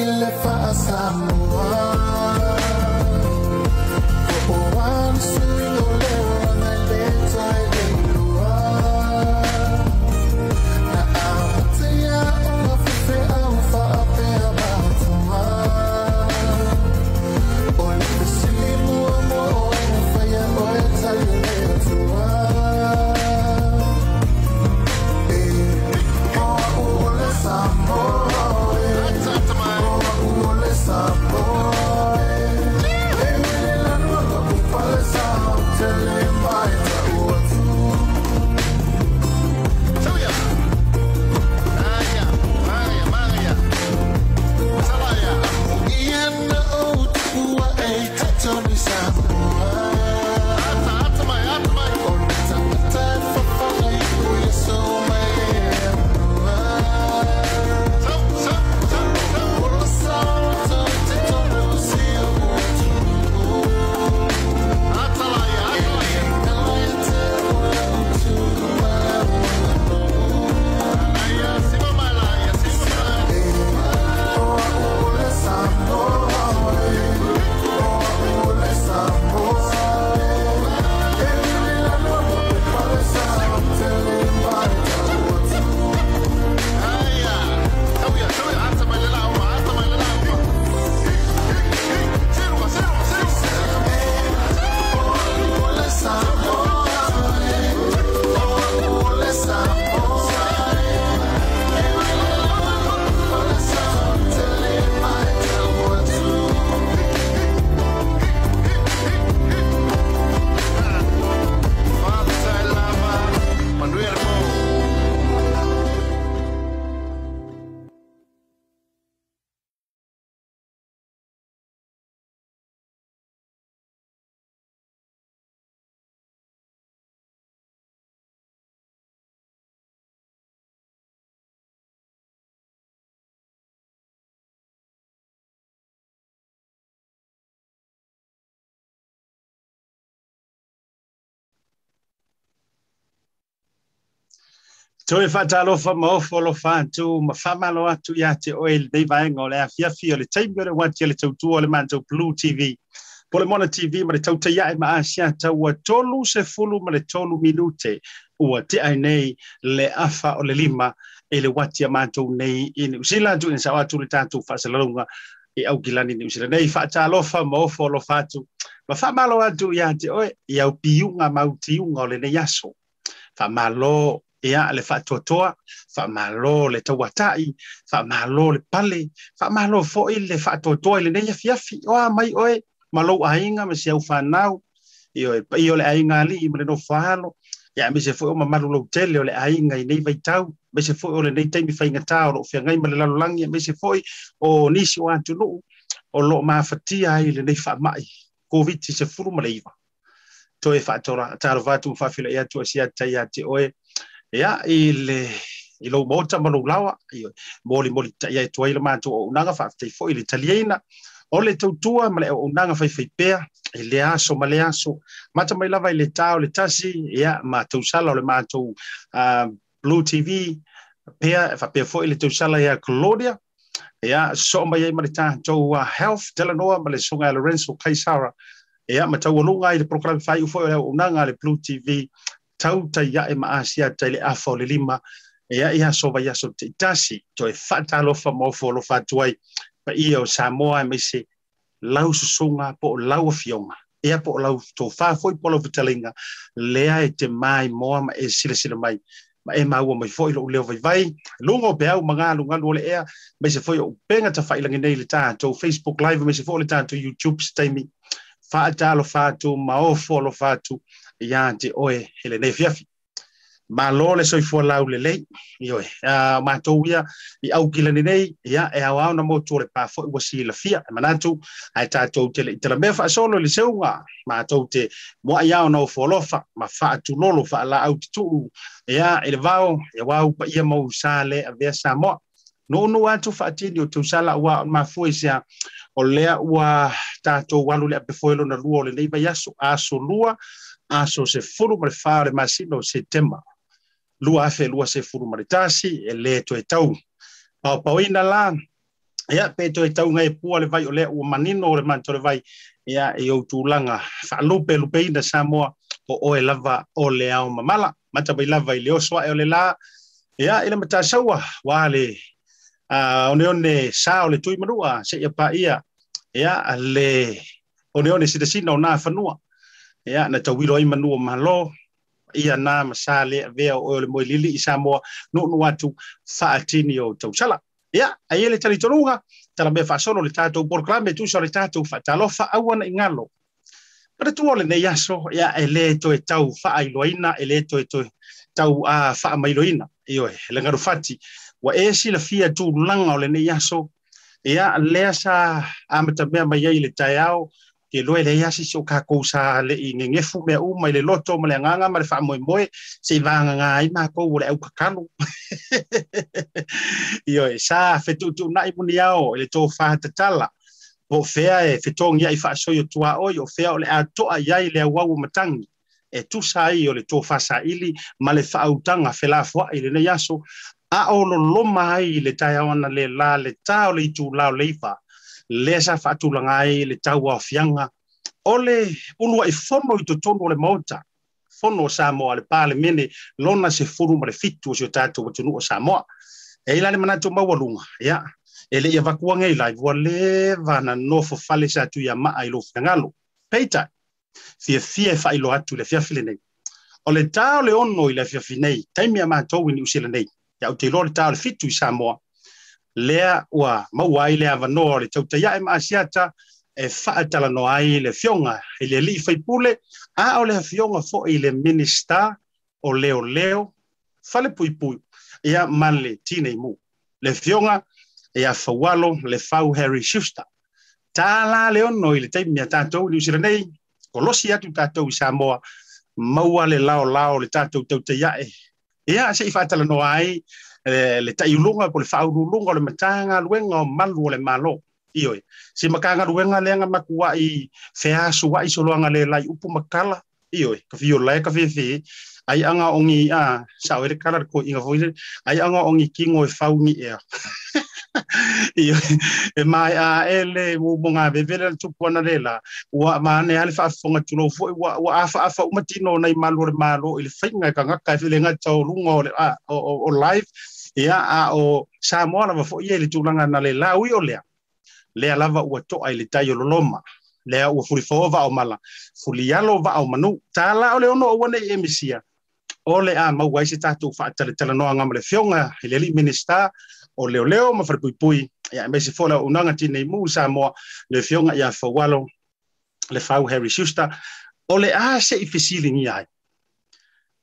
ile fasamu Toe whatalo wha mo folo whantu, ma whamalo atu ia te oe nei vaenga o le a fia fia le taimi o le wati le tau tua le manto BLU TV. Po le Mona TV ma le tau te iai ma asia tau a tolu se fulu ma le tolu minute ua te ai nei le afa o le lima e le wati a nei i New Zealand tu in sa watu le tatu i au gilani New Zealand. Nei whaatalo wha mo folo whatu. Ma whamalo atu ia te oe i au piunga mautiunga o le nei aso. Whamalo ia, le faatoatoa faamālō le tauataʻi faamālō le pale faamālō foʻi le faatoatoa i lenei afiafi o a mai oe ma lou aiga ma se au fanau ioe paʻi o le aiga alii ma le nofalo ia, me se foʻi o mamalu lou tele o le aiga i nei vaitau me se foʻi o lenei taimi faigatā o loo feagai ma le lalolagi me se foʻi o nisi o atunuu o loo mafatia ai lenei faamaʻi covid sefulu ma le iva toe faatalofa atu ma faafila ia tuasia tai a te oe ia i le i lo mota ma lo lawa i moli moli ta ia tu ile ma tu o nanga fa te fo ile italiana o le tu tua ma le o nanga fa fa pea i le aso ma le aso. Mata mai lava i le tau le tasi ia ma tu sala o le ma tu BLU TV pea fa pea fo ile tu sala ia claudia. Ia so ma ia ma le ta health telenoa ma le lorenzo kaisara. Ia ma tau lunga i le program fa u fo o nanga le BLU TV tau tai ia e maasia tai le afa o le lima e ia ia so vai aso te tasi to e fata lo fa mo fo lo fa tuai pa ia o Samoa e se lau susunga po lau fionga ia po lau to fa foi po lo vitalinga lea e te mai moa ma e sila sila mai. Ma e maua mai foi lo leo vai vai lungo pe au manga lunga lo le ea me se foi o penga ta fa ilangi nei le ta to Facebook live me se foi le ta to YouTube staimi fa atalo fa tu ma o fo lo tu ia te oe hele nei fiafi. Ma lo le soi fua lau le lei, i oe. Uh, ma tau ia, i au kila ni nei, ia, e au na mo tō le pā fo i wasi la fia. E manatu, ai tā tau te le, te la mea wha solo le seunga, ma tau te mua i au na o folofa, ma wha atu lolo wha la au te tuu. Ia, e le vau, e wau pa ia mau sa le a vea sa moa. No no atu wha atini o tau sala ua ma fua sia, o lea ua tātou walu le apefoelo na lua o le neiva yaso, aso lua, aso se furu ma le fā le masino se tema. Lua afe lua se furu ma le tasi e le to e tau. Pau pau ina la, ia pe to tau ngai pua le vai o le o manino o le man to le vai ia e o tūlanga whaalupe lupe ina Samoa o o e lava o le au mamala mata bai lava i le oswa e o le la ia ila mata saua wa le uh, o one sa o le tui manua se ia pa ia le o ne one sita sina o nā whanua ia na tauilo ai manua malo ia na ma sa le vea o le moi lili i sa moa noʻono atu faatini o tausala ia aia le talitonuga talamea faasolo le tatou porokalame tusa o le tatou faatalofa aua na i galo panatua o lenei aso ia e lē toe tau faailoaina e lē toe toe tau a faamailoina ioe le garufati ua e silafia tulaga o lenei aso ia lea sa amatamea mai ai le taeao ke loe le ia si o kākou sa le i nge ngefu mea uma i le loto ma le anganga ma le wha moe moe se i vanga ngā i mākou o le au kakalo. Io e sa fetutu na i muni ao i le tō whātatala o fea e fetongi ai wha soio tua oi o fea o le atoa iai le au au matangi e tusa ai o le tō whasaili ma le whaautanga whelafua i le nei aso a o lo loma ai le tai awana le la le tā o le itu lao leipa le sa faatulaga ai le tau aofiaga o le ulua i fono i totonu o le maota fono o samoa le palemene lona se fulu ma le fitu o sio tatou atunuu o samoa e ila le manatou maualuga ia e leʻi avakuaga i laivua leva na nofo fale sa atu ia maa i lou finagalo peita fiafia e faailoa atu i le afiafi lenei o le tā o le ono i le afiafi nei taimi a matou i niusi lenei ia ou te iloa le tā o le fitu i samoa lea ua mauai le avanoa o le tautaia e maasiata e faatalanoa ai le fioga i le alii faipule a o le afioga foʻi i le minista o leoleo falepuipui ia ma le tinei mu le fioga ia faualo le fau harry shuster tālā le ono i le taimi a tatou i niusilanei kolosi atu tatou i samoa maua le laolao le tatou tautaiaʻe ia seʻi faatalanoa ai le taiuluga po le faaululuga o le matagaluega o malu o le malo ioi si makagaluega leaga makuaʻi feasuaʻi soloaga le lai upu makala ioi ka fiolae ka fefe ai anga ongi a sa o le kala ko inga foi ai anga ongi kingo e fauni ea Ioi, e eh, mai a ele mo monga bevele le tupu ana lela. Ua maane ale wha afonga tulo fo, ua, ua afa afa umatino nei malu le malo, ili whainga ka ngaka e file ngatau lunga o, o, live, ia a o Samoa lava foʻi ai le tulaga na le laui o lea. Lea lava ua toʻa i le tai o loloma. Lea ua fulifoa vaʻaomala fulialo vaʻaomanu tāla o le ono ua neʻi e le a maua ai se tatou faataletalanoaga ma le fioga i le alii o leoleo ma falepuipui ia mai se fola unaga tinei mu Samoa le fioga ia faualo le fau Harry Schuster o le a seʻi fesiligia ai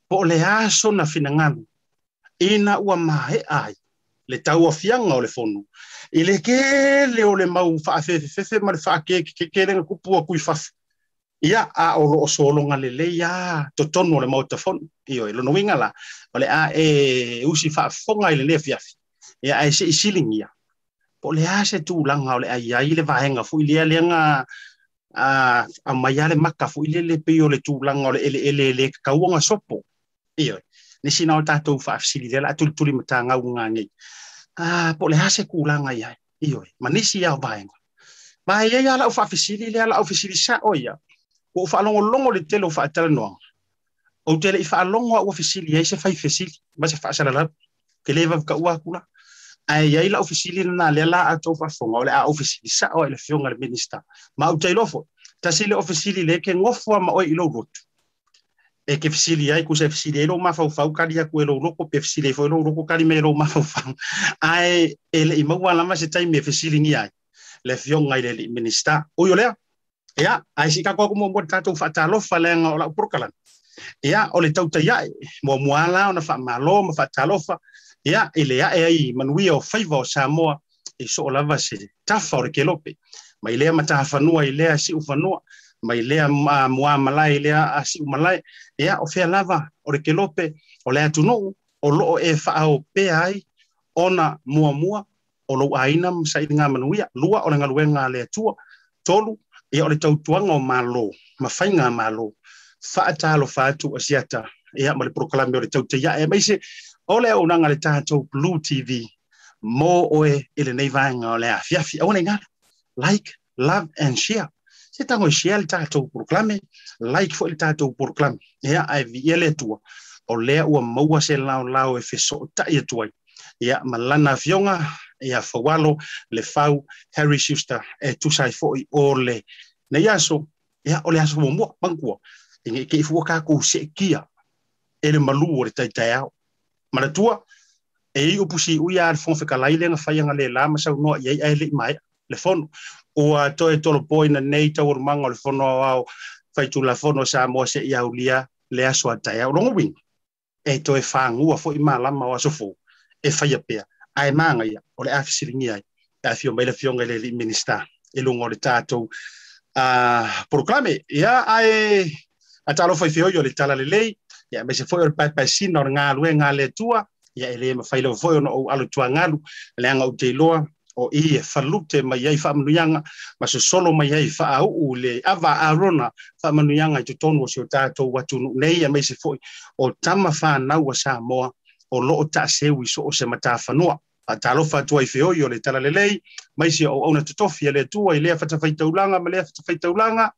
po o le a ina ua mahe ai le tau a fianga o le fonu. I le ke le o le mau ma le whaake ke ke renga kupua kui fafu. Ia a o lo o le le ia to tonu o le mau tafonu. Io e lono winga la. O le a e usi whaafonga i le le fiafi. e ai se isilingia po le a se tūlanga o le ai ai le vahenga fui lea leanga a, a mai ale maka fui le le peo le tūlanga o le ele ele ele kauanga sopo iyo ni sina o fa whaafsili le la tulituli mata ngau ngā ngei a, po le a se kūlanga iai iyo manisi ia o vahenga Vai ia ia lau whaafisili lea lau whaafisili sa oia o whaalongolongo le telo whaatalanoanga o tele i whaalongo a ua fesili se fai fesili ma se whaasara lau ke le kula ae ai la ofisili lana lea la atou faafoga o le a ofisili saʻo ai le feoga le minista ma au tailofo tasi le ofisili le ke gofoa ma oe i lou lotu e ke fesili ai kusa fesili ai lou mafaufau kali aku e lou loko pe fesili ai foi lou loko kali me lou mafaufau ae e leʻi maua lava se taimi e fesiligi ai le fioga i le leʻi minista oi o lea ia ae si kako aku muamua le tatou faatalofa lega o laʻu porokalana ia o le tautaiaʻi muamuā ala ona faamālō ma faatalofa ia i le aʻe ai manuia o faiva o samoa e soʻo lava se tafa o le kelope mai lea matahafanua i lea siʻu fanoa mai lea muā malai lea asiʻu malai. Ia o fea lava o le kelope o le atunuu o loo e faaopea ai ona muamua o lou āina masaʻiliga manuia. Lua o le galuega a le atua tolu ia o le tautuaga o mālō mafaiga a mālō. Faatalofā atu asiata. Ia ma le prokalame o le tautaiaʻe mai se o le unanga le tātou BLU TV mo oe ele nei vaenga o le afiafi au nei ngala like love and share. Se tango share le tātou proklame like fo le tātou proklame ia ai vi ele tua. O lea ua maua se lao lao e feso o tai atuai ia malana fionga ia fawalo le fau Harry Schuster e tusai foi o le na yaso ia o le aso mo mo bangua inge ke fu ka ku se kia ele malu o le tai manatua le tua e i upusi uia ar fon fika lai lenga fai anga le la ma noa iei ai le mai le fono. O a toe tolo poi na nei tau urmanga le fono au fai tu la fono sa mo se ia ulia le aso atai au rongo wing e toe whangua fo i malama o asofo e fai apea ai manga ia o le afisiringi ai e a fio mai le fionga le li minista e lungo le tātou. Ah, a proclame ia ai atalo fai fio yo le tala le lei ia me se foi o pai pai sina o ngā lue ngā le tua. Ia ele ma fai lo foi o alu tua ngalu. Le anga o te loa o i e falute mai ai fa manuianga ma se solo mai ai fa au le ava arona fa manuianga i te tonu o si o tātou watu nei ia me se foi o tama fa nau a sa moa o lo o ta se wi so o se mata fanua a talo fa tu ai fe o le tala le lei mai si o ona totofi le tu le fa ta fai taulanga ma le fa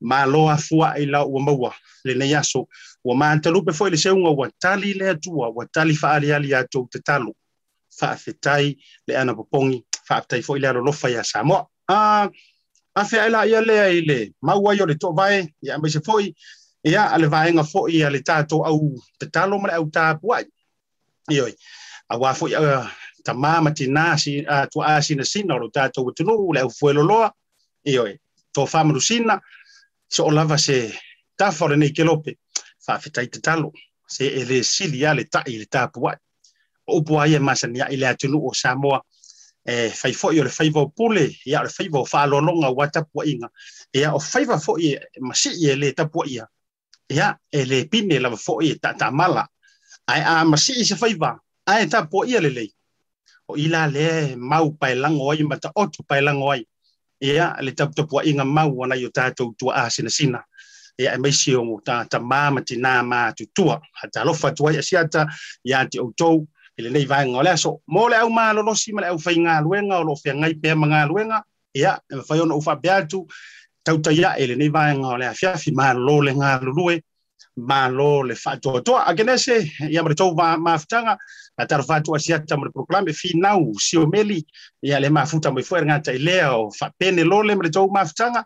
ta fai ma lo a fua ai la o maua. Le nei aso o ma antalu pe foi le se unga wa tali le tu wa tali fa ali ali a te talo. Fa fetai le ana popongi fa tai foi le lo fa ya samo a a fe ai la ia le ai le ma wa yo le to vai ya mai se foi ia ale vai nga foi ia le tato au te talo ma au ta puai ioi a wa foi ta mama ti nasi a tu asi na sina o tato tu no le foi lo loa ioi to fa mu sina so o lava se tafa o lenei kelope faafetai tatalo se e lē sili a le taʻi i e le tapuaʻi o upu a ia masaniaʻi le atunuu o samoa e fai foʻi o le faivao pule e ia o le faivao faalologa ua tapuaʻiga ia e o faiva foʻi e masii e lē tapuaʻia ia. E lē pine lava foʻi e taʻatamala ae a masii se faiva ae tapuaʻia lelei o i la lea e mau paelago ai ma taʻotu paelago ai. ia le taputapuaʻiga mau ana i o tatou tuaasinasina ia e maisi o tatamā ma tinā matutua atalofa atu ai asia iā te outou i lenei vaega o le aso mo le au malolosi ma le au faigaluega o loo feagai pea ma galuega ia e mafai ona ou faapea atu tautaiaʻe i lenei vaega o le afiafi mālō le galulue mālō le faatoatoa a kenese ia ma le tou mafutaga ma to asia ta mre proclame fi nau si o meli ia le mafuta mo foi nga ta ile o fa pene lo le mre tau maftanga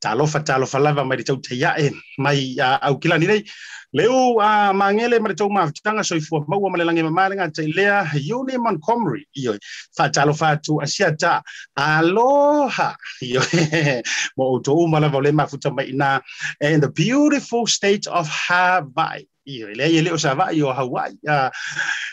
talofa talofa lava mai tau te iae mai au kilani nei. Leu a mangele ma tau mafutanga so ifua maua ma le lange mamalenga te lea Uni Montgomery iyo fa talofa tu asiata aloha iyo mo uto umala vole mafuta mai na in the beautiful state of Hawaii iyo le ye leo sava yo Hawaii uh,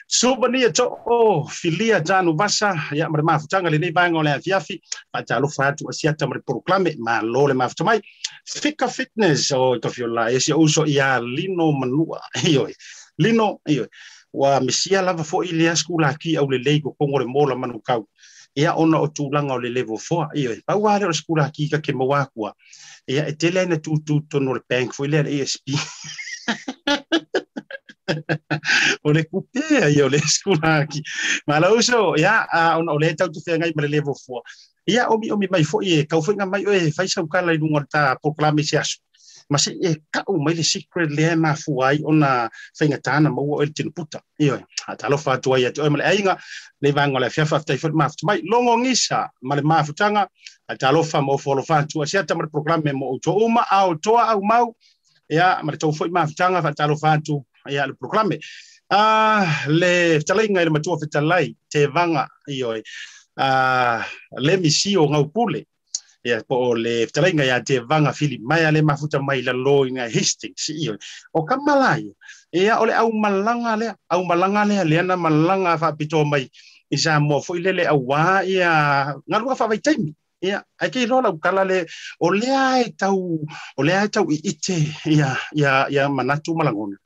subani to o filia janu vasa ya mre mafutanga le nei bango le afiafi fa talofa tu asiata mre proclame ma lo le mafuta mai fika fitness o to fiola e se uso ia lino manua iyo lino iyo wa misia lava fo ile skula ki au le leigo kongo le mola manu kau ia ona o tūlanga o le level 4 iyo pa wa le skula ki ka ke mawakua ia e na tu tu tono le bank fo ile ESP o le kupea ia o le skulaki ma lau so ia o le tau tu ngai ma le levo fua Ya omi omi mai foʻi ye kau foʻiga mai oe fai saukala i luga le ta proklame se aso ma e ka'u mai le secret lea e mafua ai ona faigatana maua oe le tinuputa ioe atalofa atu ai ate oe ma le aiga lei vaga o le afiafa afetai foi le mafuta mai logo gisa ma le mafutaga atalofa ma ofolofa atua tu ma le proklame mo outou uma aotoa au mau. Ia ma le tou foʻi mafutaga faatalofa tu ia le proklame a ah, le fetalaiga i le matua fetalai tevaga ioe a le misio gau pule. Ia po le fetalaiga iā tevaga filimaia le mafuta mai lalo i ga hastings ioi. O kamalai ia o le aumalaga lea aumalaga lea lea na malaga faapitoa mai. I sa moa foʻi le le auā ia galuga faavaitaimi ia ai kei loa lau le o lea e tau o lea e tau i ia ia ia manatu malagona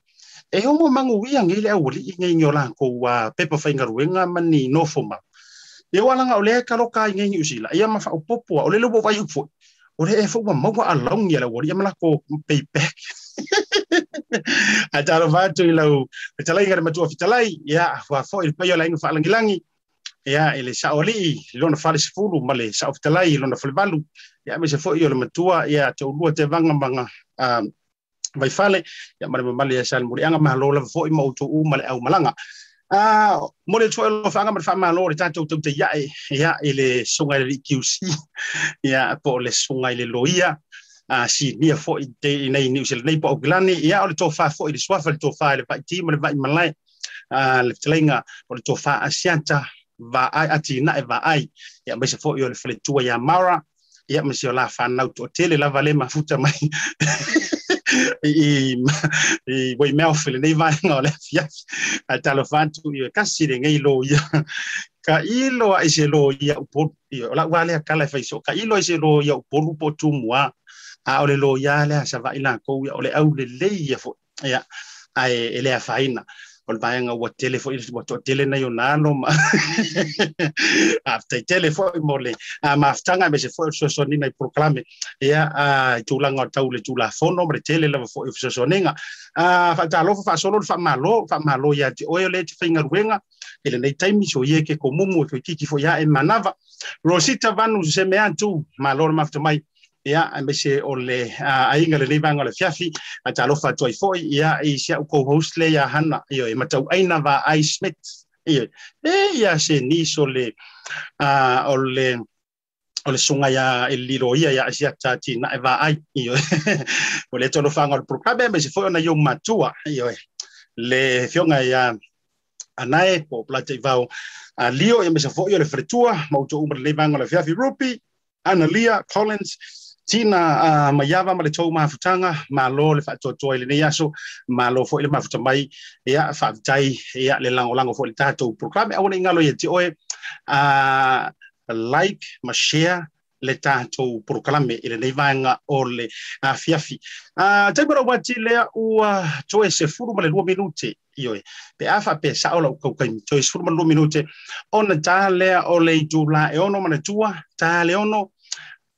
e o mo mangu ia ngile au li ngai ko wa pepa fa ingaruenga mani no foma e wala nga ole ka roka nge ni usila. Ia ma fa popo ole lo vai fo ole e fo ma wa along ya la wori ma ko payback a taro va tu ila u talai ngar ma tu fitalai. Ia wa fo il payo la ngi fa langi langi ia i le saʻolii i lona falesefulu ma le saʻofitalai i lona falevalu ia me se foʻi o le matua ia te ulua te vanga manga vai fale ia ma le mamale ia sa le mulianga malo lava foʻi ma outou ma le au malanga. Ah, mo le tuae lo whanga ma whamalo le tātou tau te iae ia i le sunga i le QC ia po le sunga i le loia. A si nia fo i te nei niu sila nei po Auckland ia o le tō wha fo i le swafa le wha i le vai ti mo le vai malai a le telenga o le tō wha asianta va ai ati na va ai. Ia mai se fo i o le fale tua ia maura ia mai se o la whanau tō tele lava le mafuta mai i i wai mel fili nei vai ngā le fia a talo fantu i kasi re ngai lo ia ka i lo a se lo ia upo i o la wale a kala fai so ka ilo a se lo ia upo lupo tu mua a ole lo ia le a sa vai la kou ia ole au le le ia fo ia ai ele a faina o le vaenga ua tele fo i le to tele na yo ma. A tai tele fo i mole. A ma ftanga me se fo so so ni na proclame ia a uh, tulanga tau le tula fono me tele la fo so so ninga a uh, fa ta lo fa solo fa malo fa malo ya ti o le ti finga ruenga ele nei taimi so ye ke ko mumu e kiki fo ya e manava rosita vanu se me antu malo ma mai ia me se o le ainga le leivanga le fiafi a ta lofa toi foi ia i sia ko host le ia hana io e matau aina va ai smith io e ia se ni so le o le o le sunga ia e liro ia ia sia tati na e va ai io o le tolo fanga o programa me se foi ona yo matua io le fionga ia anae po plate vau a lio e me se foi o le fretua ma uto umar leivanga le fiafi rupi Analia Collins tina a uh, maiava ma le tou mafutanga ma lo le faatoatoa i lenei aso ma lo foʻi le mafuta mai ia faafetai ia le lagolago foʻi le tatou programe aua na igalo ia te oe uh, like ma share le tatou proklame i lenei vaega o le afiafi uh, taimara uati lea ua toe sefulu ma le lua minute ioe pe a faapesao lau kaukaimi toe sefulu ma le lua minute ona tā lea o le itula e ono ma le tua tā le ono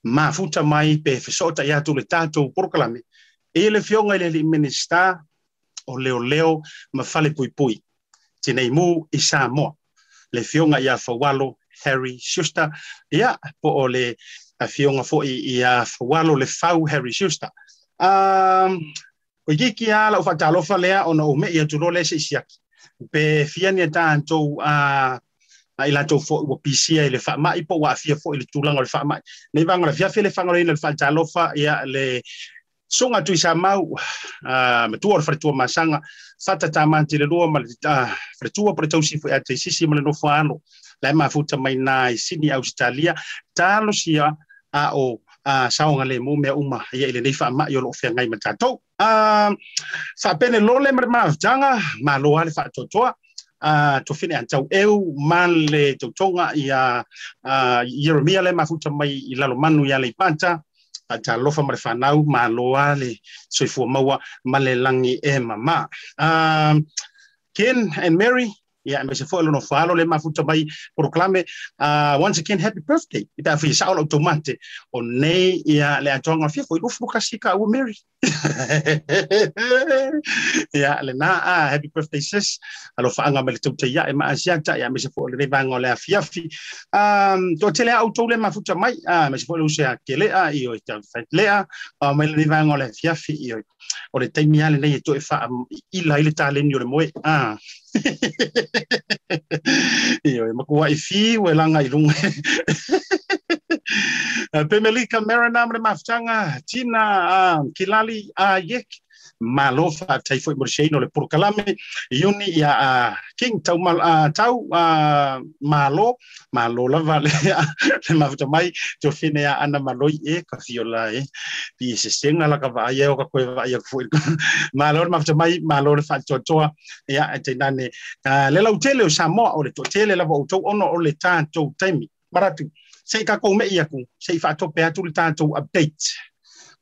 mafuta mai pe fesota ia tu le tatou porokalame. E le le alii minista o leoleo ma fale puipui tinei mu i samoa. Le fioga iā faualo harry shuster ia po o le fioga foʻi iā faualo le fau harry shuster um, o ikiki a lau faatalofa lea ona ou meʻi atu lo le seʻisiaki pe fia nia tatou uh, a i latou foʻi ua pisia i le faamaʻi po ua afia foʻi le tulaga o le faamaʻi nei vaga le fiafi le fagaloina le faatalofa ia le suga tui sa mau matua o le faletua masaga faatatamati le lua ma le faletua po le tausifo ia taisisi ma le nofo alo lae mafuta mai na i sini ausitalia talo sia a o saoga lemu mea uma ia i lenei faamaʻi o loo feagai ma tatou faapene lole ma le mafutaga malo a le faatoatoa uh, to fine an tau eu man le tautonga i a uh, Jeremia le mafuta mai i lalo manu i ale i panta a ta lofa ma le whanau ma loa le soifua maua ma le langi e mama. Um, Ken and Mary, yeah, me se fo lo no falo le mafuta mai proclame uh, once again happy birthday. Ita fi sa o tomate o nei ia le atonga fi fo lu fuka sika o Mary. ya le na a happy birthday sis. Alo fa anga me le tuta ya e ma asiata ya me se fo le vanga le afia fi. Um to tele auto le mafuta mai a me se fo lu se kele a i o ita le a o me le vanga le afia fi i o o le taimi ale nei e to e fa i la ile o le moe. Ah. Io, ma kua i fi o e langa i lunga. Pe me li ka mera namre tina kilali a ma lo fa tai foi morsheino le porkalame yuni ya uh, king tau mal uh, tau uh, malo malo la vale le mafuta mai to fine ya ana maloi e ka fiola e pi se senga la ka va ye o ka ko va ye foi malo le mafuta mai malo le fa to to ya te nane uh, le la utele o samo o le to tele la vo to ono o le tan to taimi maratu sei ka ko me ia ku sei fa to pe atu le tan to update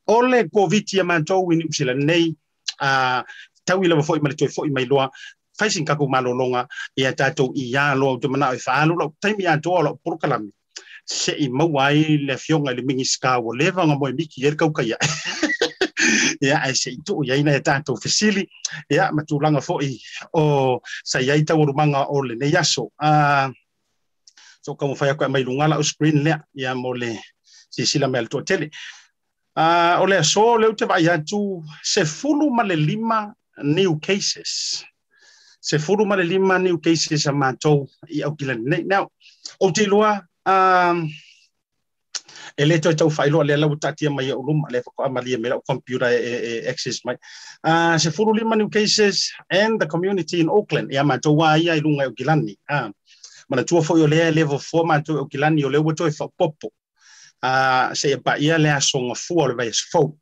ole covid ya man to wini usilanei a tau i lava fo'i ma le mai loa. Faisi kaku malolonga i a tātou i ia loa te mana i whaalu lau. Taimi a toa lau porukalami se i mawai le fionga le mingi ska o leva nga moe miki e kau kai ia ai se i tuu iaina e tātou fesili ia matulanga fo'i. O sa iai tau o le nei uh, so ka mo fai ko mai lunga la screen le ya mo le si sila mel to tele o le so le te vai atu se fulu ma le lima new cases. Se fulu ma le lima new cases a matou i au kila nei now o te loa um, e le to tau failo le lau tati mai o luma le computer e, e, access mai uh, se fulu lima new cases and the community in Auckland ya matou wa ia i lunga o kilani ah uh, mana tua foi o le level 4 matou o kilani o le wo to e fa popo uh, se ia le asonga fua le vai fo.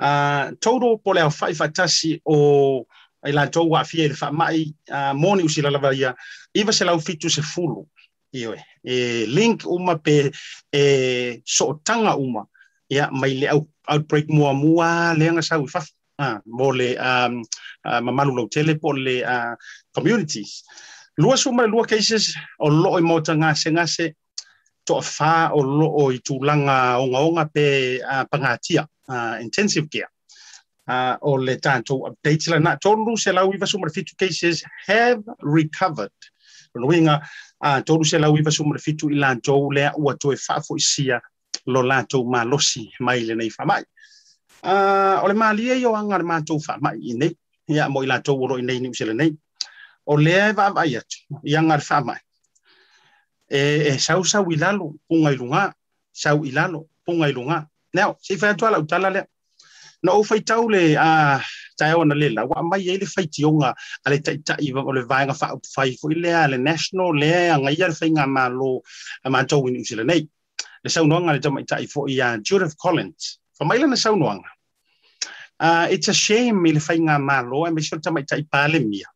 Uh, total po le au fai fatasi o ai la tau wa fia le fa mai uh, moni usi la lava ia iwa se lau fitu se fulu. Iwe e link uma pe e so tanga uma ia mai le au outbreak mua mua le anga sau fa ah mo le um uh, mamalu lo tele po le uh, communities. Lua suma lua cases o lo i mo tanga se ngase to fa o lo o i tūlanga o nga onga pe uh, pangatia uh, intensive care. Uh, o le tātou update la na tonu se lau iwa sumara fitu cases have recovered. Rono inga, uh, tonu se lau iwa sumara fitu i lātou lea ua toe whafo i sia lo lātou mā losi mai le nei whamai. Uh, o le mā lia i o anga le mātou whamai i nei, ia mo i nei. O le e e sau sau ilalo punga ilunga sau ilalo punga ilunga now si fa tu ala utala le no o fai tau le a tai ona le la wa mai ele fai tionga ale tai tai va le vai nga fa fai fo ile ale national le ia fai nga malo ma win usile nei. Le sau le tai fo ia Judith Collins. Fa mai le sau uh, it's a shame fai nga malo e me sure tai pale mia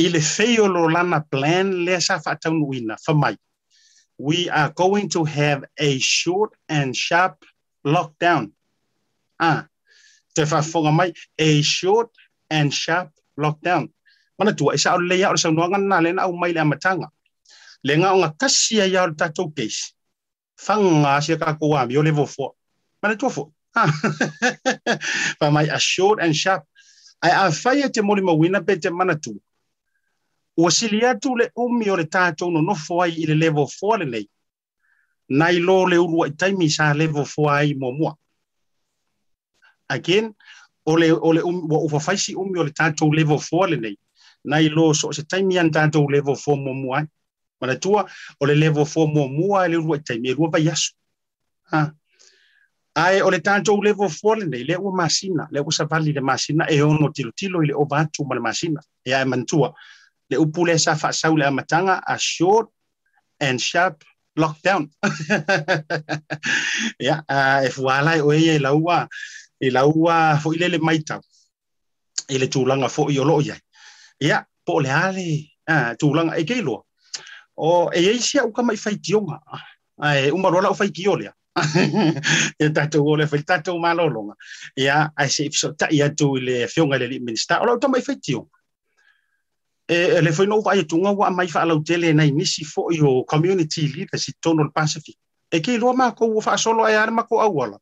i le feo lo lana plan le sa whataunuina whamai. We are going to have a short and sharp lockdown. Ah, te whafonga mai, a short and sharp lockdown. Mana tua, isa o leia o sa nuanga na le na au mai le amatanga. Le nga kasi a iau tatou keisi. Whanga si ka kua mi o level 4. Mana tua fo. Ah, mai a short and sharp. Ai a whaia te mori mawina pe te mana tua. Ua sili atu le umi o le tātou no nofo ai i le level 4 le nei. Nai lo le urua i taimi sa level 4 ai mo mua. Again, o le, o le ua faisi umi o le tātou level 4 le nei. Nai lo so se taimi an tātou level 4 mo mua ai. Mana tua, o le level 4 mo mua le urua i taimi, e rua vai asu. Ha. Ai, o le tātou level 4 le nei, le ua masina, le ua savali le masina, e ono tilo tilo i le o vatu ma le masina. E ai mantua. Le upu le sa whaasau le amatanga a short and sharp lockdown. ya, uh, e fualai o e laua, e laua fo ile le maitau. E le tūlanga fo i olo iai. Ia, po le ale, uh, tūlanga e keilo. O e eisia uka mai whaitionga. E umarola o whaikio lea. e tatou o le fai tatou malolonga. Ia, ai se ifso ta ia tu le fionga le li minista. Ola uta mai whaitionga e le foi no vai tunga wa mai fa lau tele na inisi fo yo community leader si tono pacific. E ke lo ma ko fa solo ai ar ma ko awala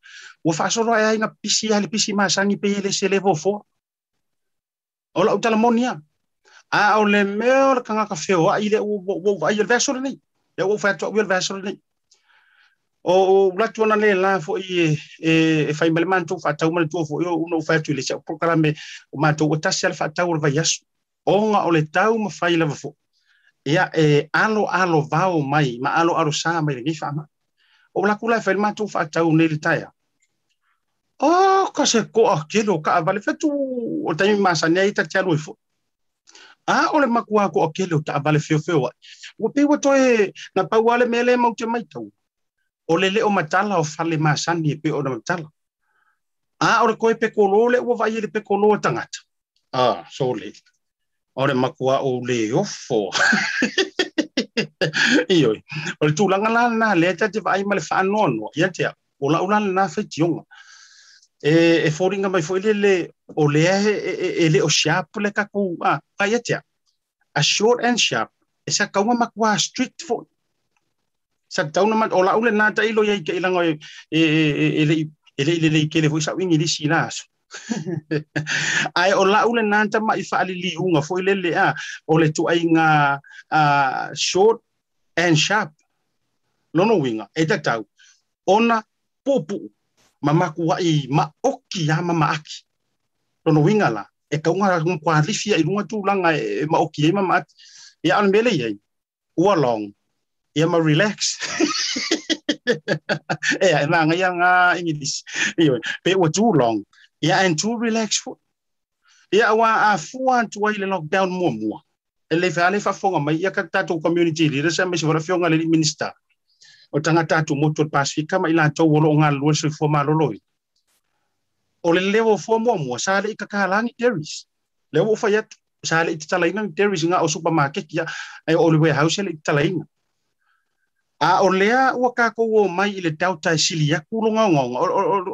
wo fa solo ai na pisi ali pisi ma sangi pe le se levo fo ola utala monia a. O le meo kanga ka feo ai le wo wo ai le le wo fa to verso ni o la tuana le la fo i e e fai mele mantu fa tau mele tu fo yo uno fa tu le se programe o mantu o tasi fa tau yasu onga o le tau ma fai lava fo. Ia e alo alo vau mai, ma alo alo sa mai le ngifa ma. O la kula fai matu fa tau ne le taia. O ka se ko a kilo ka vale fetu o tai ma sa nei ta tia fo. A o le makua ko a kilo ta vale feo feo. Pe wa to e na pa wale mele mau te mai tau. O le le o matala o fale ma sani e pe o na matala. A o le koe pe kolo le o vai le pe kolo tangata. Ah, so le o le makua o le ofo. Ioi, o le tūlanga la na le ta te vai ma le whaanono, ia te o la ula na whai tionga. E, e fōringa mai fōile le o le e, le o sharp le kaku, ah, pa ia te a short and sharp, e sa kaunga makua strict fō. Sa tauna mat, o la ule nā ta ilo ia i ka ilanga e, e, e, e, le, e le, le, le, ke le fōi sa wingi lisi nā aso. Ai o la ule nanta mai fa ali li unga fo ile le a o le tu ai nga uh, short and sharp. Lono winga e ta tau. Ona popu mamaku wa i ma oki mama aki. Lono winga la e ka unga ngun kwa lifia i runga tūlanga e ma oki e mama aki. E anu mele iei ua long e ma relax. E a nga nga English. Pe ua too long e a too relax fo e a wa a fuwa tu wa ile lockdown mua mua e le fa le fa fonga mai ia ka tatu community leader sa me se ora fionga le minister. O tanga tatu moto pasifika mai la tau wolo nga lua se fo ma loloi o le lewo fo mo mo sa le ka ka langi deris lewo fa yat sa le tala ina deris nga o supermarket ya ai o le warehouse le tala ina a o lea ua kākou mai i le tauta e sili aku longa ngonga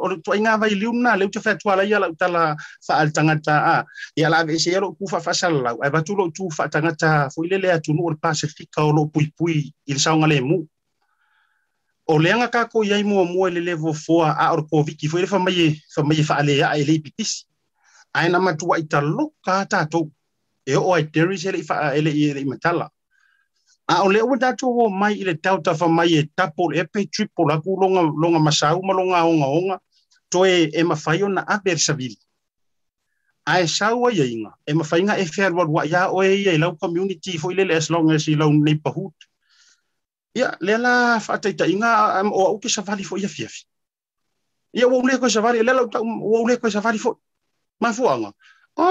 o le tuainga vai liu na leu te whea tuala ia lau tala whaal tangata a. Ia la ave se ia lo ku wha whasala lau. Ai watu lo tu wha tangata fo ile lea tunu o le Pasifika o lo pui pui i le saunga le mu o leanga kākou iai mua mua le levo foa a o le koviki fo ile wha mai wha mai wha ale a e le ipitisi ai na matua i talo ka tātou. E o ai teri se le i wha ele i le i matala a o le ua tatou o mai i le tau tafa mai e tapo le epe triple aku longa longa masau ma longa onga onga to e e mawhai o na ape e savili a e sau ai inga e nga e rua rua ia o e i lau community fo i lele as long as i lau neighborhood ia le la whaataita inga o au ke savali fo ia fiafi ia o ule ko savali le lau o ule ko savali fo ma fuanga o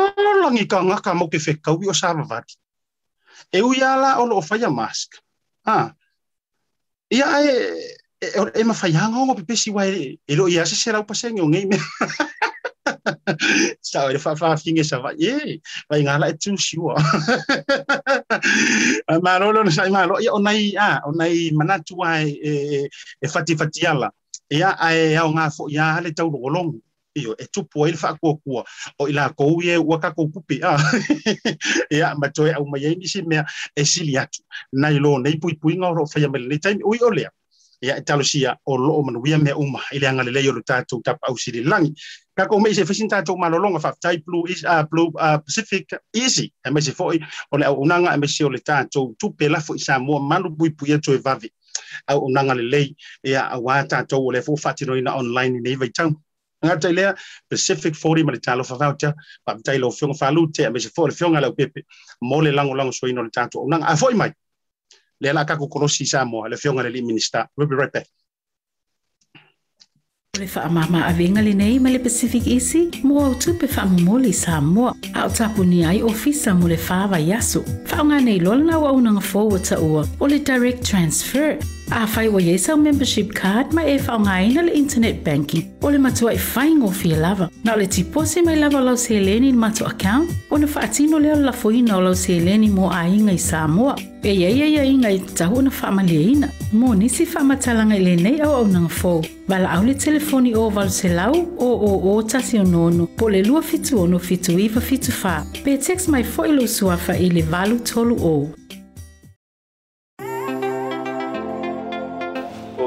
langi ka ngaka mo ke whekau i o savavati eu ia la o loo faia mask. A ia e e, e, e mafaiaga oga pepesi ua e loʻi ia sese lau pasege o gei mea sao e fa fa finge sa va ye vai ngala e tu siwa. Ma lo lo sai ma lo ya onai a onai mana tu ai e, e fati fatiala ya ai au nga fo ya le tau lo long io e eh, tupu ai le faakuakua o i lakou ia ua kakou kupi ah, a ia ma toe au ma ai nisi mea eh, e sili atu na nai lo nei puipuiga o loo faia mai lenei taimi ui o lea ia e talosia o loo manuia mea uma i le agalelei o le tatou tapaausililagi kakou mai se lo tatou malologa faafetai blue is ah, uh, blue uh, ah, pacific easy. E me se foʻi o le auaunaga e se o le tatou tupe lafo i samoa malu puipui atu e vavi. Le lelei ia auā tatou o le foʻu faatinoina online i nei vaitau tai lea Pacific 40 ma le talo fa voucher pa tai lo fiong fa lute me se fo le fiong ala pepe mo le lango lango so ino le tato o nanga a foi mai. Le la ka korosi sa mo le fiong ala le minister. We'll be right back. Le wha amama a venga le nei ma le Pacific Easy mo au tupe wha mumoli sa moa a o tapu ni ai ofisa mo le whawa yaso. Wha o ngā nei lola na wa unanga forward ta ua o le direct transfer A fai wa yesa membership card ma e whao ngaina le internet banking o le matua e whai fia lava. Na le tipose mai lava lau se leni ni matua account o na whaatino leo la fuina o lau se mo a inga i Samoa. E ia ia ia inga i tahu na whaamalia. Mo nisi whaamatalanga i le nei au au nang fō. Bala au le telefoni o valo se lau o o o tasi o nono po le lua fitu ono fitu iwa fitu wha. Pe text mai fo ilo suafa i le valu tolu o.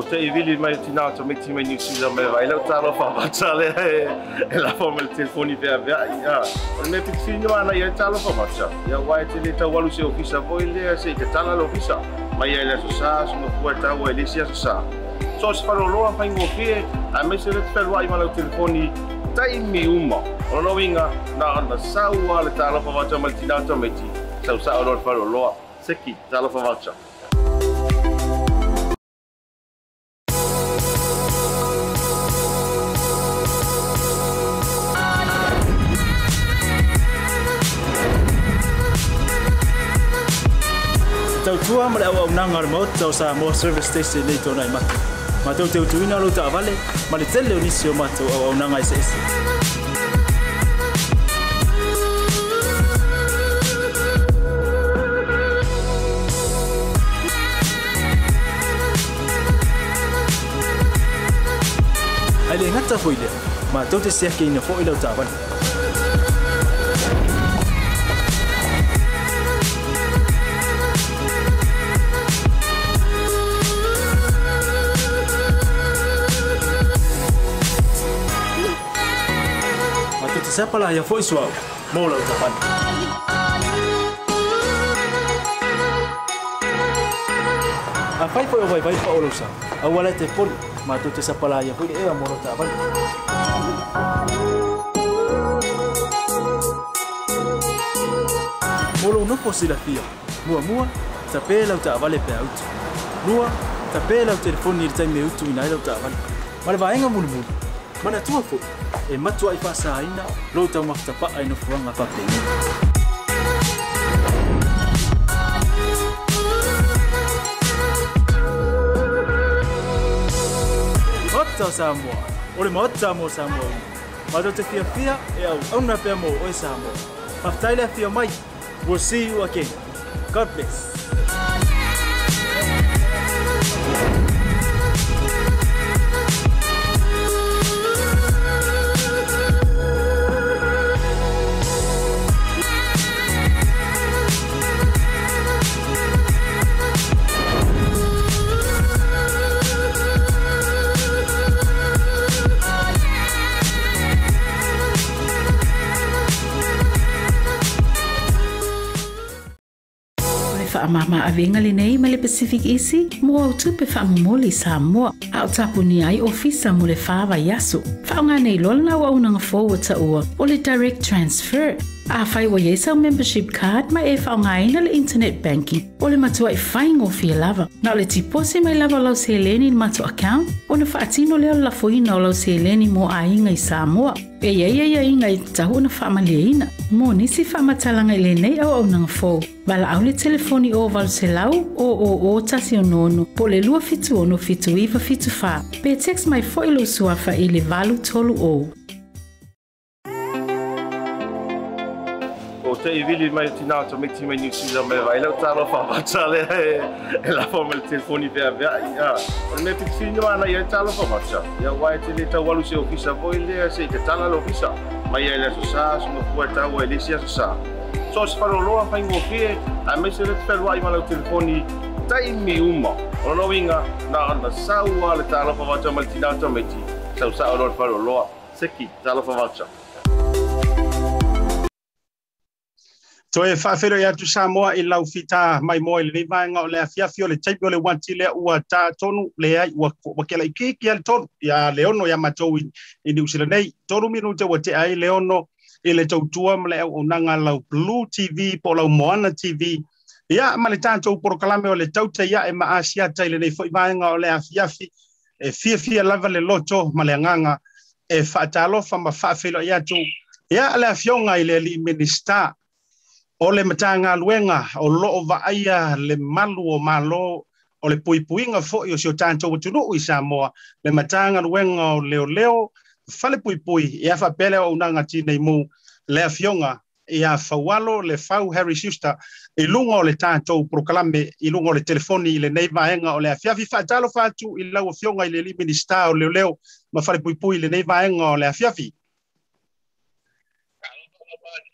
te i vili mai tina to meti mai New Zealand mai vai lau talo fa tale e la forma il telefoni vea vea ya o me piksi ni mana ya talo fa fa ya wai te le tau walu se ofisa voi le se te tala lo ofisa mai ya le so sa so no fu ta wa le sia so sa so se fa lo lo fa ngo fie a me se le te wai mana telefoni tai mi uma o lo winga na na sa wa le talo fa fa mai tina to meti sa sa o lo fa lo lo seki talo fa fa vua ma le au au nanga le mot tau sa mo service station nei tona i matu. Ma tau te utuina lo ta vale, ma le tele o nisi o matu au au nanga i se ese. Ai le ngata foi le, ma tau te sea ke ina fo i lau ta. Sepalah ya voice wow. Mula ucapan. Afai pa uvai vai pa ulusa. Awala te pol matute sepalah ya puli ewa mulu ucapan. Mulu no fosila fia. Mua mua tapela utavale pe autu. Lua tapela utelefoni ilitaime utu inaila utavale. Malvaenga mulumulu. Mana tua fo. E matua i whasaina aina, lo tau mafta pa ai no fuanga pa. Ota Samoa. Ore ma ota mo Samoa. Ma te fia fia e au auna pia pe mo o Samoa. Maftaile fia mai. We'll see you again. God bless. Faamama avenga lenei ma le pacific isi mo au tupe faamomoli sa moa a o tapuni ai ofisa mo le faavaiaso faaogā nei lola na auaunaga fou ua. Taʻua o le direct transfer a fai wa yesa membership card ma e whaongaina le internet banking o le matua i whai ngofia lava. Na le tipose mai lava lau se leni matua account o na whaatino leo la fuina o lau se mo a inga i Samoa. E ia ia ia inga i tahu na whaamalia ina. Mo nisi whaamatalanga i le nei au au nang fo. Bala au le telefoni o valu se lau o o o tasi o nono po le lua fitu ono fitu iwa fitu wha. Pe text mai fo ilo suafa i le valu tolu o. تايبي اللي ما يتناوت ما يتم ان يكسب ما يبغى الا تعرف باتشال لا فورم التليفوني فيها فيها ما تكفيني أنا يا تعرف باتشال يا وايت اللي تولو سي اوفيسا بو اللي سي تعالى الاوفيسا ما يا لا سوسا سمو فوتا ولا سي سوسا سو سفرو لو فاين وفي امشي لتفلوا اي مالو تليفوني taimi uma o no winga na na sawa le tala fa vacha maltina tometi sau sa o lor fa loa seki tala fa to e whawhero i atu Samoa i lau fita mai moe le vaenga o le afiafi o le taipi le wanti le ua tā tonu le ai ua, ua kela i kiki al tonu ia le ono ia matou i, i New Zealand. Nei tonu minu te ua te ai le ono i le tautua ma le au unanga lau BLU TV po lau Moana TV ia ma le tātou porokalame o le tauta ia e maasia tai le nei fo i vaenga o le afiafi e fia fia lava le loto ma le anganga e whaatalofa ma whaafelo i atu. Ia le afionga i le minister o le matagaluega o loo vaaia le malu o mālō o le puipuiga foʻi o sio tatou atunuu i samoa. Le matagaluega o leoleo fale puipui ia faapea le auaunaga tinei mu le afioga ia faualo le fau harry suster i luga o le tatou prokalame i luga o le telefoni i lenei vaega o le afiafi faatalofa atu i lau afioga i le liministar o leoleo ma falepuipui i lenei vaega o le afiafi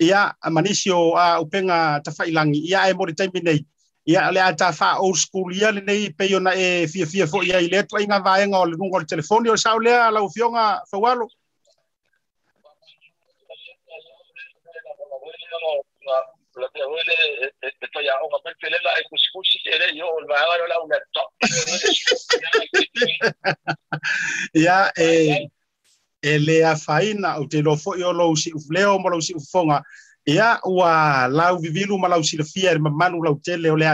ia a manisio a upenga tafailangi ia e mori taimi nei ia le old school ia le nei pe ona e fia fia fo ia ile tu inga o le nungo telefoni o la yo. Ya, eh. E le a faina o te lofo i o lo si ufleo mo lo si ufonga ia ua lau vivilu ma lau silafia e mamanu lau tele o le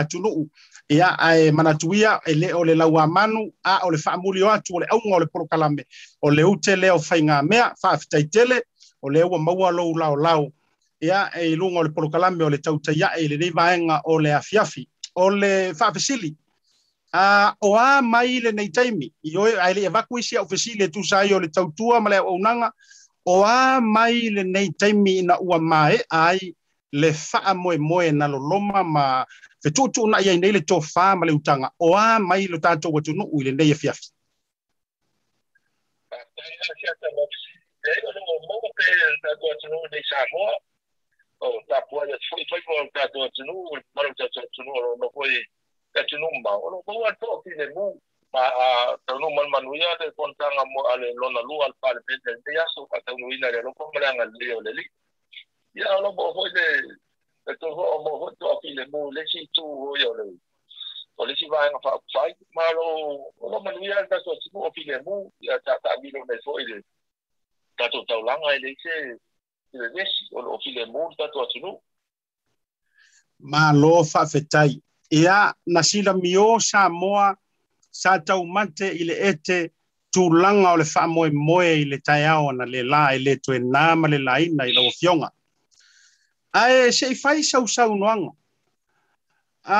ai manatuia e le o le lau amanu a o le faamuli o atu o le aunga o le porokalame o le ute le o fainga mea faafitai tele o le ua maua lou lau ia e ilunga o le porokalame o le tautaia e le nei vaenga o le afiafi. O le a o a mai le nei taimi. I o ai le evacuation ofisi le tu sai o le tautua ma le o nanga o a mai le nei taimi na ua mai ai le faa moe moe na lo loma ma fe tu tu na ia nei le to fa ma le utanga. O a mai lo tatou watu no uile nei e fiafi o tapua ia foi foi ko tatou ma maru tatou tunu o no foi tatou ma o no ko ato ki le mu. Ma a tanu man manuia de kontanga mo ale lona lu al pale pete de ya so ka tanu ina le ko mranga le o le li. Ya lo bo ho de te to ho mo ho to ki le mu le si tu ho yo le. O le si vai nga fa fai. Ma lo lo manuia ta so si mo ki le mu ya ta ta mi lo me so ile ta to tau ile se ile resi o lo ki le mu ta to tunu ma lo fa fetai. ia na sila mio sa moa sa taumate i le ete tulanga o le moe i le taeao na le lā e lē tuenā ma le laina i laua fioga ae seʻi fai sausaunoaga a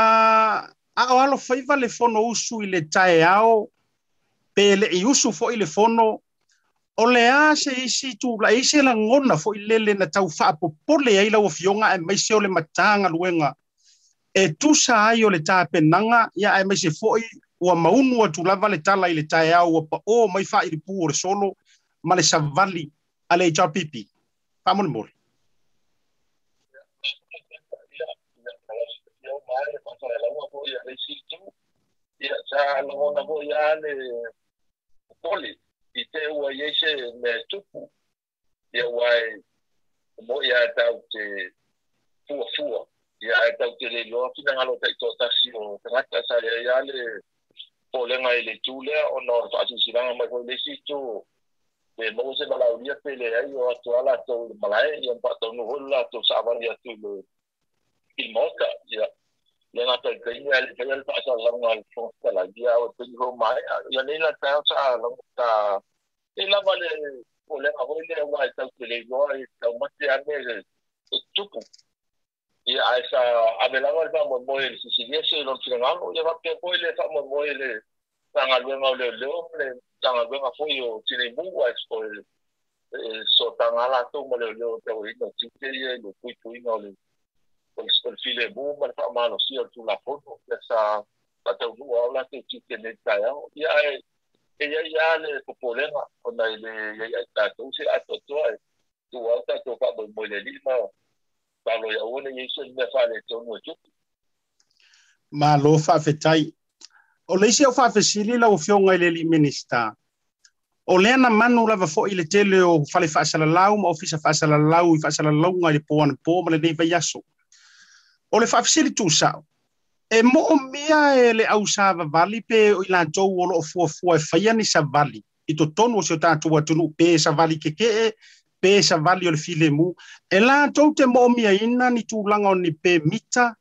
a aʻoalo faiva le fono usu ile le taeao pe leʻi usu foʻi le fono o le a se isi tulaʻi isi e lagona foʻi lele na tau faapopole ai laua fioga e maise o le matanga luega e tusa ai o le tapenaga ia ae maise foi ua maunu atu lava le tala i le taeao ua paʻō mai faailipū o le solo ma le savali a le hrpp faamolemole ia sa lagona mo ia ya, poli i te ua iai se me tupu ia ua e ya, ia tau te fuafua jag innan han låter ta taxi och knackar så här. Jag hade pålänga eller tula och när faktiskt sidan man får det sitt och det måste vara lauria pele jag och att alla to malai yang pat to nuhulla to sabar ya tu il moka ya yang apa kini al kini pas alam al fonta la dia o ya ni la ta sa alam ta ila vale pole a hoile wa ta pele yo ta mati altså, at vi laver alt sammen mod det, så siger jeg siger, at jeg var blevet på det sammen mod det, sang al venga ole leomle, sang al venga fui o tine mua expo, so tan ala le te oino, tinte ye lo fui tu ino le, pues el file mu, mal fa malo si el tu la foto, esa la te unu habla que chiste ne taya, ya eh, ella ya le popolema, cuando le ya está, entonces a todo, eh, tu alta tu fa mo le lima, ma palo ya one ye se me fa tonu tu ma lo fa fetai o le isi o fa fesili la o fionga i o le ana manu la va fo i le tele o fale fa sala lau ma ofisa fa sala lau i fa sala lau ngai le po an po ma le nei vai aso o le fa fesili tu sa e mo o mia e le au sa va vali pe o i la tou o lo fo fo e fa ni sa vali. I to tonu o se o tatu wa tunu pe sa e pe sa vali o le file mu e la tou te mo mia ina ni tu langa o ni pe mita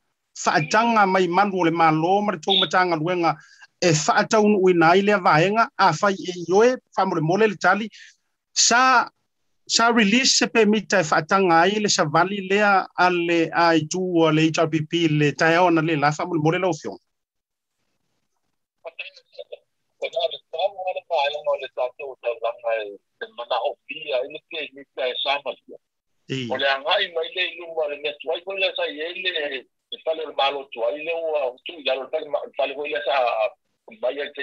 faatanga mai manu o le malo ma le tou matanga e faatau nu ina i le vaenga a fai e yoe fa mo le tali sa sa release se pe mita e faatanga ai le sa vali lea ale ai tu o le HRPP le tae ona le Där var det Bayern och lite återvandring. Man har uppgivit, eller det är lite samma. O le angai mai le ilu ma le metu ai koe lesa i ele e malo tu ai le o tu i lalo fale fale koe tu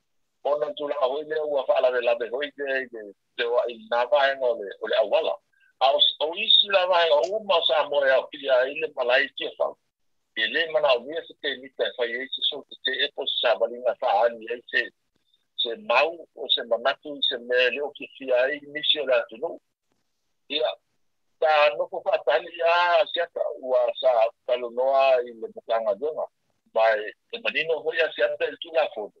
ponen Ondan tulahoyde wafala de la behoyde de navahen o le awala. Aus oisi lavahen o uma sa moe au pia ile malai tiefam. E le mana o mea se te mita e fai eise so te te epo se savalinga fa ani ei se se mau o se manatu i se mea leo ki fia ei nisi o la tunu. Ia, ta noko fatali a siata ua sa talonoa i le mukanga dunga. Mai, te manino hoia siata el tulafono.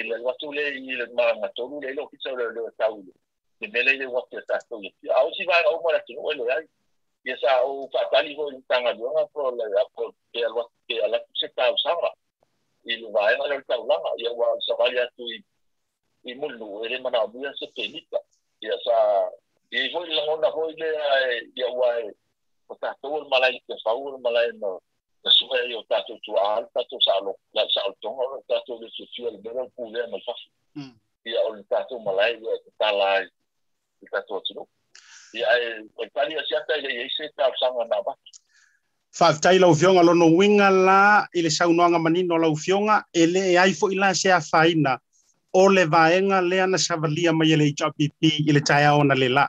الوصول المطلوب له في سورة ساوله بملي الوقت تاستوي أو si pues, va a una tino lo hay y esa o fatal hijo en por la que que a se está usaba y lo va a la tablama y agua se valía tu y mulu era mana bien se pelita. Y esa y fue la onda fue de y agua todo malay que faul malay no Det så är ju att du tog allt att du sa, de har inte har inte tagit winga la i mm. le saunoanga manino lau fionga e ila a o le vaenga le ana savalia mai ele le ona le la.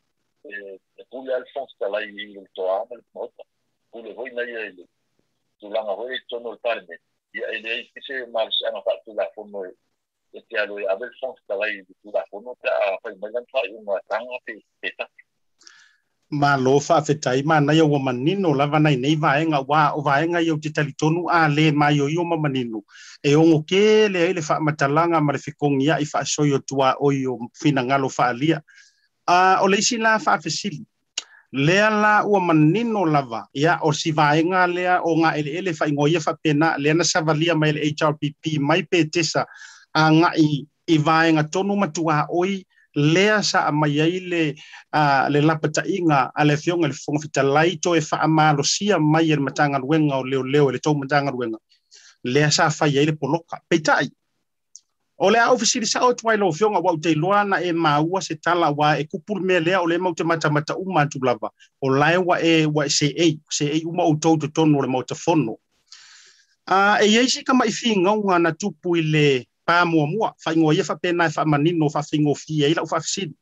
pule Alphonse talai i le toa ma le mota pule voi na ia ile tulanga hoi tono le parme ia ile ai kise mal se ana fa tula fono e te alo e Alphonse talai i tula fono ta a fai mai lan fai unga tanga pe pe ta. Ma lo fa fetai ma na yo manino lava nai nei vaenga wa o vaenga yo te tali tonu a le ma yo yo manino. E ongo ke le le fa matalanga ma le fikongia i fa so yo tua o yo fina ngalo fa alia a o le isi la faafesili lea la ua manino lava. Ia o si vaenga lea o nga ele ele faigoia faapena lea na savalia mai le hrpp mai petesa agaʻi i vaenga tonu matuaʻoi lea sa mai ai le uh, le lapataʻiga a le fioga le fofoga fitalai toe faamalosia mai e le matagaluega o leoleo e le tou matagaluega lea sa fai ai le poloka. Peitaʻi o le a ofisirisa o tuailofiga ua utailoa na e māua se tala auā e kupu le mea lea o le ma u te matamata uma atu lava. O lae ua e ua e seʻei seʻei uma outou totonu o le mautafono a e iai si kamaʻifiigauga na tupu i le pamuamua faigoa ia faapena e faamanino faafeigofia ai laʻu faafesili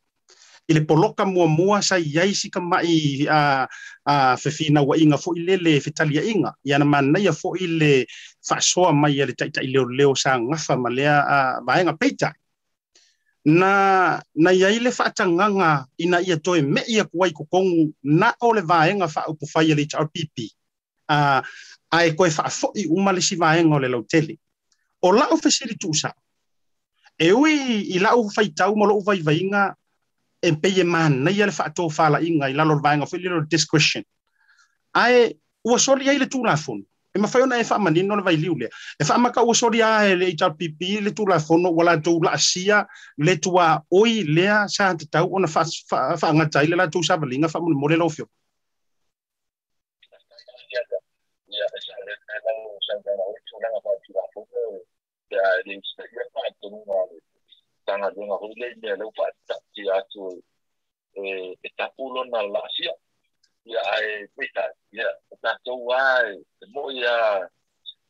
i le poloka muamua sa iai si kamaʻi a a fefinauaʻiga foʻi lele fetaliaʻiga ia na manaia foʻi le ile fa soa mai le tai tai leo leo sa ngafa ma lea a vaenga peita na na ia ile fa tanganga ina ia toe me ia kuai ko kongu na o le vaenga fa upu fai le HRPP a ai koe fa fo i uma le si vaenga o le lautele o la o fesiri tu sa e ui i la o fai tau mo lo vai vainga e pe ye man na yele fa to fa la inga i la lo vainga fo little discretion. Ai ua sori ai le tu la fon e mawhai ona e wha manino na vailiu E wha maka o sori a e le HRPP, le tu la whono, wala tu la asia, le tu a oi lea sa te tau ona wha ngatai le la tu sa valinga wha mune more lofio tātou wā e te mo i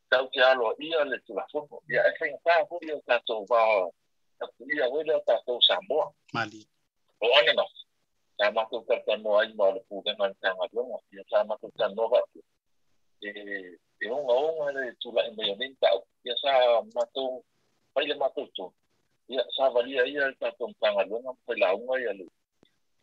tau te alo ia le tula fumo. Ia e whain tā hui o ku ia. Mali. O no. Tā mātou tātanoa i mā le pūkenga ni tāngā runga. Ia tā mātou tānoa watu. E, e. Ia pai le. Ia valia ia la unga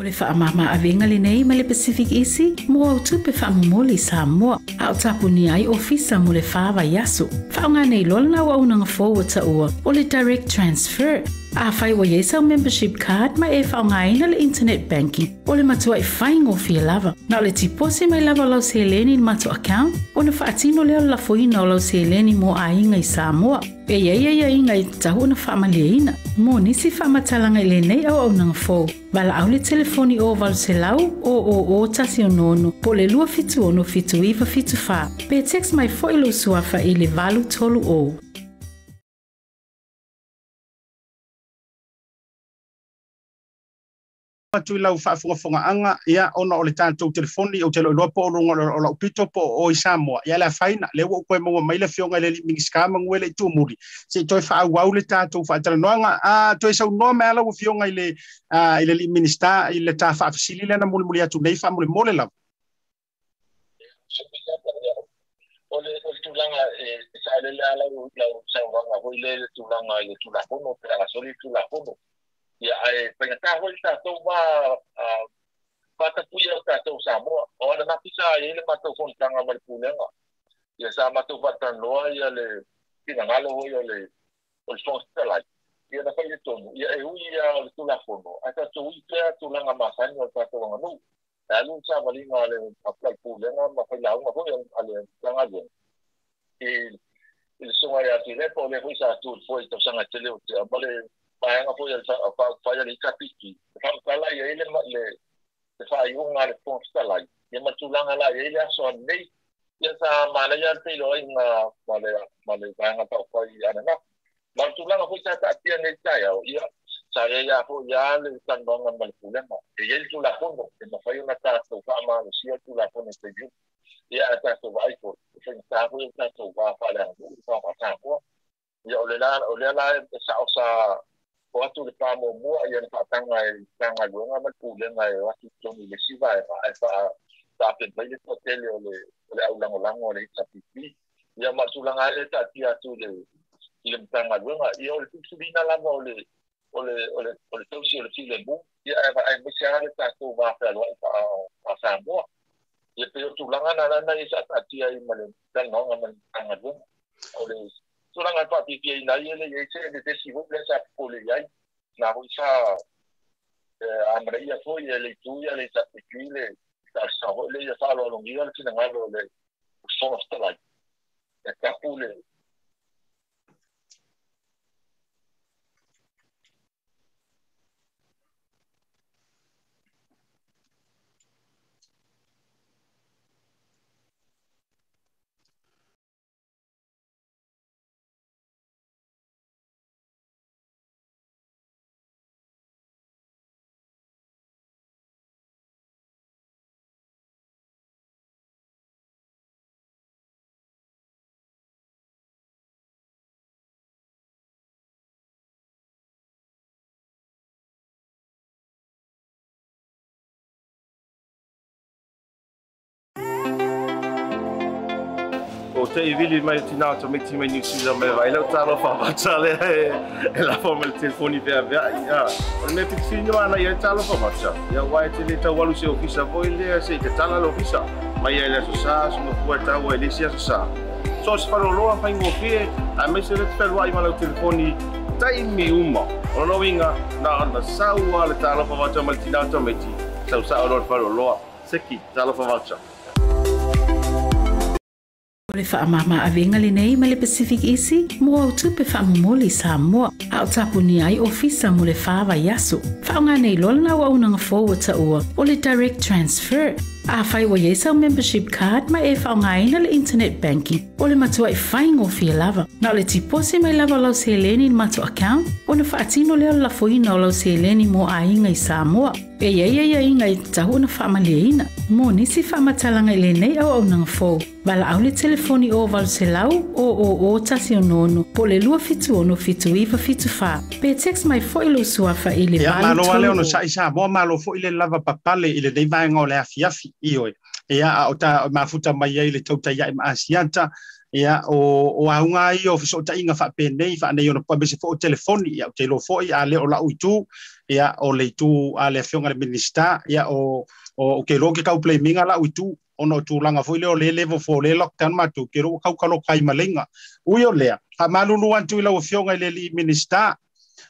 O le whaamama lenei venga le nei ma le Pacific Easy, mo au tupe whaamumoli sa moa, a o tapu ni ai ofisa mo le fāvaiaso yaso. Whaonga nei lolna wa unanga forward ta o le direct transfer, afai ua iai sau membership card ma e faaaogāina le internet banking. O le matuaʻi e faigofie lava. Na o le tiposi mai lava o lau seleni i le matou account ona faatino lea o le lafoina o lau seleni mo aiga i samoa. E iai ai e i tatau ona faamalieina mo nisi faamatalaga i lenei auaunaga fou valaau le telefoni o valoselau o oo tasionono po o le 2 pe text mai foʻi lou suafa i le valu tolu ou atu i lau faafogafogaanga ia ona o le tatou telefoni ou te loiloa po o luga o laupito po o i samoa. Ia le afaina le ua koe maua mai le afioga i le limingisika mague le itumuli se toe faauau le tatou faatalanoaga a toe saunoa mea lau afioga i le i le liminista i le tafaafesili lea na mulimuli atu nei faamolemole lava le o le tulaga e sa le lea lau lau sauaga hoi le tulaga i le tulahono pe agasoli tulahono yeah, pengetahuan sa to ba ah, bata puya ta to samo ona ano na pisa ile mato kon tanga mal punya nga? Ya sa mato bata ya le tinangalo ho ya le ol son stala ya na fai to ya e u ya tu la fono ata tu i pe tu la nga masan yo ta to nga no alu sa bali nga le apal punya nga ma nga ho ya ale tanga ye e il songa ya ti le po le ho sa tu foi to sanga tele o te Pai anga po yel sa a pau pai yel kapiki. Pau kala yel ma le te fai unga le ponsta lai. Ye ma tulanga la yel so nei. Ye sa mala yel te lo inga male male pai anga pau pai ana na. Ma tulanga po sa ta tia nei tai au. Ia sa ye ya po ya le san donga mal pulema. Te yel tu la fondo te ma fai una ta so fa ma lo sia tu la fondo te ju. Ia ta so vai po. Fa ta po ta so va fa la. Fa ta po. Ya ole la ole la sa o sa Waktu kita mau buat yang tak tangai, tangai dua ngamal ku dan lain waktu itu ni lebih sibai. Saya tak tak akan beli hotel oleh oleh ulang ulang oleh tapi dia masuk ulang hari tak dia tu je. Ia tangai dua ngamal. Ia oleh tu dia nak oleh oleh oleh oleh tu sih oleh sih lembu. Ia apa yang bersih hari tak tu bahagian luar itu apa semua. Ia perlu ulangan ada nanti saat dia ini malam dan orang ngamal tangai dua oleh orang dapat PPI Inaya le iaitu NDTC pun bila saya pulih ya. Nah, ya fo ya le tu ya le le le ya sa ah, lo longi ya le tina ngalo le son o i vili mai tina to me tima New Zealand me vai lo talo fa tale e la forma il telefoni per via ya o me piti no ana ia talo fa cha ya wai te le ta walu se ofisa voi le se te tala lo ofisa mai ia le so sa so no fu ta wa le sia so sa so se faro lo fa ingo fie a me se le te wai ma lo telefoni tai mi uma o no winga na ana sa wa le talo fa cha mal tina to me ti sa sa o lo faro lo seki talo fa cha o le faamāmaavega lenei ma le pacific isi mo autupe faamomoli samoa a o tapuni ai ofisa mo le fāvaiaso faaogā nei loa lana auaunaga fou taʻua o le direct transfer. Afai ua iai sau membership card ma e faaaogāina le internet banking. O le matuaʻi faigofia e lava na o le tipose mai lava o lau seleni i le matou account. Ona faatino lea o le lafoina o lau seleni mo aiga i samoa e iai aiaiga e i tatau ona faamaliaina Mo nisi whaamatalanga i lenei au au nanga fōu. Wala au le telefoni o valoselau se lau o o o tasi o nono. Po le lua fitu ono fitu iwa fitu wha. Pe text mai fo ilo suafa i le valu malo ono sa isa mo malo fo i le lava papale i le vaega vaenga o le afiafi ioe i oe. Ia o ta mafuta mai ai le tauta ia i maasianta. Ia o o aunga i o fiso ta inga wha penei wha nei ono pa bese fo o telefoni. Ia o te lo fo i a le o lau i tu. Ia o le tu a le fionga le minista. Ia o o ke lo ke kau play minga la i tu. Ono tu langa foi leo le level fo le lockdown matu ke ro kau kalo kai malenga ui o lea. Ha malu wan tu la fionga le li minista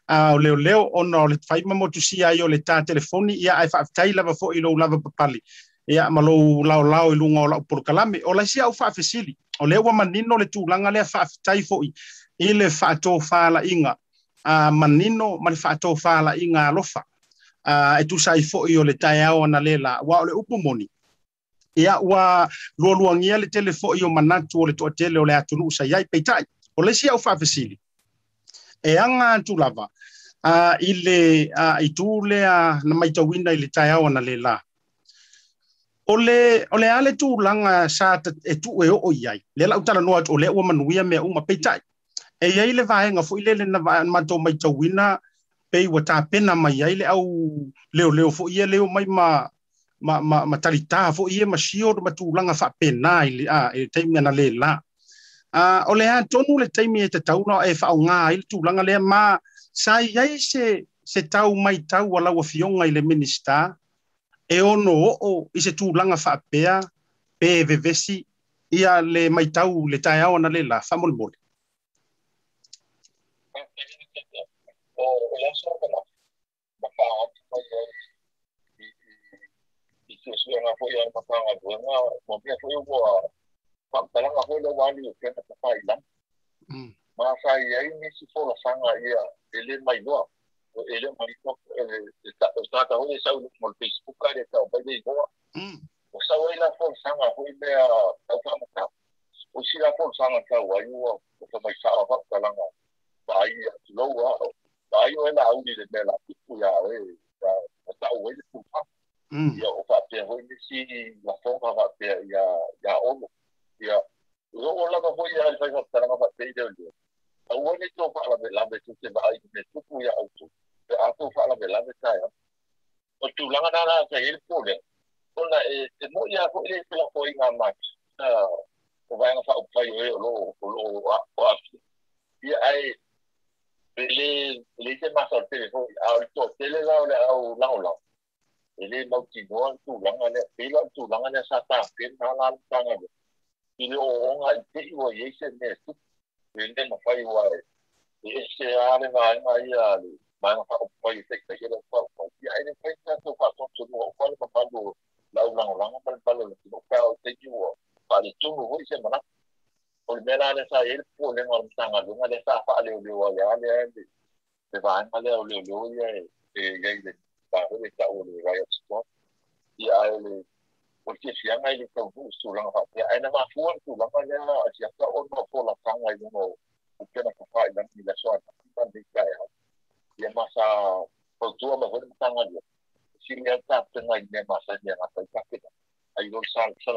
a o leo leo ono le fai mo tu si ai o le ta telefoni. Ia ai fa tai lava fo lo lava papali. Ia malo lao lao i lunga o la por kalame. O la si au fa fesili o le wa manino le tu langa le fa tai fo i. Ile fa to fa la inga. A manino ma le fa to fa la inga lofa uh, e tusai foʻi o le taeao ana lē laʻua o le upu moni. Ia ua lualuagia le tele foʻi o manatu o le toʻatele o le atunuu saiai peitaʻi o leisi au faafesili e aga atu lava. Uh, i le ah, uh, itū lea na maitauina i le taeao ana lē la. O le o le ale tu langa sa e tu e o iai le la utala no o le o manuia me uma peitai. E iai le vae nga foi le na ma to mai tawina pe ua tapena mai ai le au leoleo foʻi ia leo mai ma ma ma, ma talitā foʻi ia ma sio ma tulaga faapena i le a e taimi ana lēlā a o le a tonu le taimi e tatauna no, e faaaogā ai le tulaga lea ma sa iai se se tau mai tau a laua fioga i le minista e ono o'o i se tulaga faapea pe vevesi ia le maitau le taeao ana lēlā faamolemole wala siya pala. Makaakit isusura nga po yan makakagawa nga. Mabaya po yung buha. Pagtalang ako lawali yung kaya napapailan. Masaya yung misi po lasanga iya. Ilin may doa. O ilin may doa. Tata ko sa ulit mo Facebook ka rin ka. Pwede yung buha. O sa wala po sanga ko yung may tawamata. O sila po sanga ka wayo. O sa may saawak talang bayi at lawa. O 嗱，因為老年人咧，嗱，啲老人咧，啊，周圍都復發，嗯，又發病去啲先，嗱，方法發病呀，呀，我呀，如果我那個可以啊，所以我才能夠發病掉嘅。我呢做法啦，咪啦咪做先，咪咪做不要做，咪啊做法啦咪啦咪曬啊。我做啦，我啦啦就係啲破嘅，我啦誒，冇嘢可以咧，做可以啱埋，啊，我話我發我發嘢，我我我我我，ia ai。él le dice más al teléfono, Aristotele la laula. Ele nautinó al tulán, ale pila al tulán, ale pila al tulán, Y luego on al tío y ese nesto, él le nos fue igual. Ese ale va en ahí al, va en ahí al, se que quiere fue, y tanto para el palo, le para el tubo, y Pag mela na sa il, puling warm sa nga lunga, sa pa aliw-liw ay ali, ali. Di ba, ang aliw-liw ay, eh, gay, di ba, hindi sa uli, kaya sa Di ay, ali, kasi siya nga, hindi ka gusto lang ha. Di ay, naman, kuwan ko lang, kaya, at siya sa ono, po lang sa nga, yung mo, kung siya nakakain ng nila, so, at ang pandi kaya, yung masa, pagtuwa mo, hindi sa nga, siya nga, tapos nga, hindi masa, hindi masa, ay, kakita, ay, yung sa, sa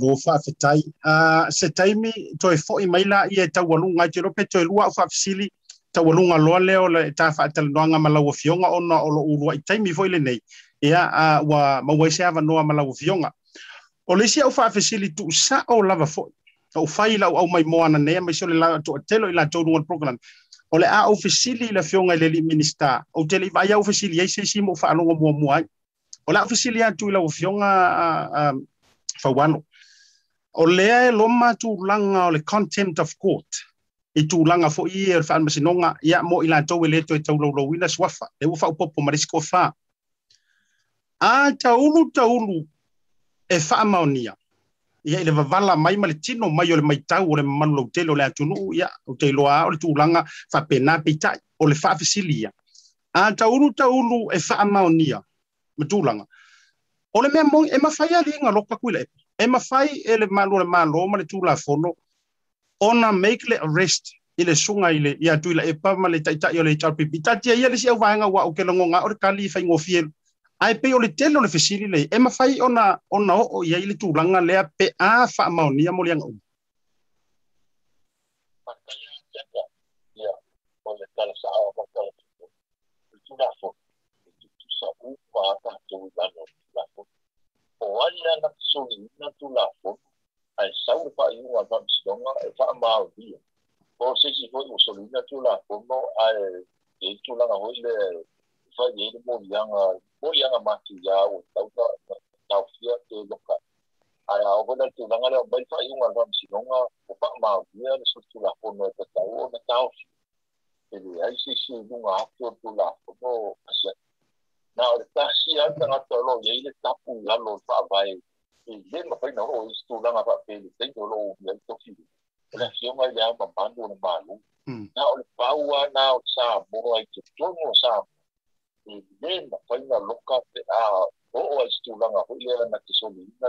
lo fa fetai. Ah, se taimi to e foi mai la i e tau walunga i te rope to e lua u whafisili tau walunga loa leo le ta whaatalanuanga malaua fionga ona o lo urua i taimi foi le nei ia a wa mawai se ava noa malau fionga. O le si au faa fesili tu sa o lava fo. O fai la au mai moana nea mai so le la to telo i la tonu ngon program. O le a au fesili la fionga i le li minista. O te le vai au fesili ai se si mo fa alonga mua mua ai. O la au fesili a tu i la fionga fa wano. o lea e loma tūlanga o le contempt of court. I tūlanga fo i e wha masinonga ia mo i lantou e leto e tau lau ina swafa. Le ufa upopo marisko wha. A taulu taulu e wha maonia. Ia i le vavala mai ma le tino mai o le mai tau o le manu lau telo le atunu ia o te loa o le tūlanga wha pena peitai o le wha fisilia. A taulu taulu e wha maonia. Ma tūlanga. o le mea mogi e mafai aliga lopa kuila epa e mafai e le malo le malo ma le tulafono ona make le arrest i le suga i le ia tuila epa ma le taʻitaʻi o le hrpp tatia ia lesi auvaega ua au kelagoga nga le kali faigofi elu ae o le telo le fesili lei e mafai ona ona oo iai le tulaga lea pe a faamaonia mo le agauma là phút của là nó su lý nó tu là phút ai sáu được phải dùng hoàn toàn sử dụng nó ai phá màu đi có sự gì có một số lý nó tu là phút nó ai để tu là nó hồi lệ phải gì nó mua gì ăn à mua gì ăn à mà chỉ ra một tàu đó phía từ lúc cả ai ao vẫn đang tu là nó bây phải dùng hoàn toàn sử dụng nó của phá màu đi nó sự tu là phút nó tàu nó tàu thì ai sự sự dùng nó tu là phút nó na o ta si a ta nga lo ye le ta pu la lo fa vai e ye ma pe no o stu la ma pa pe le te lo o ye to ki la si ma ya ma pa no ma lu na o pa wa na o sa mo ai te to mo sa e ye ma pe na lo ka pe a o o stu la nga ho ye na ki so ni na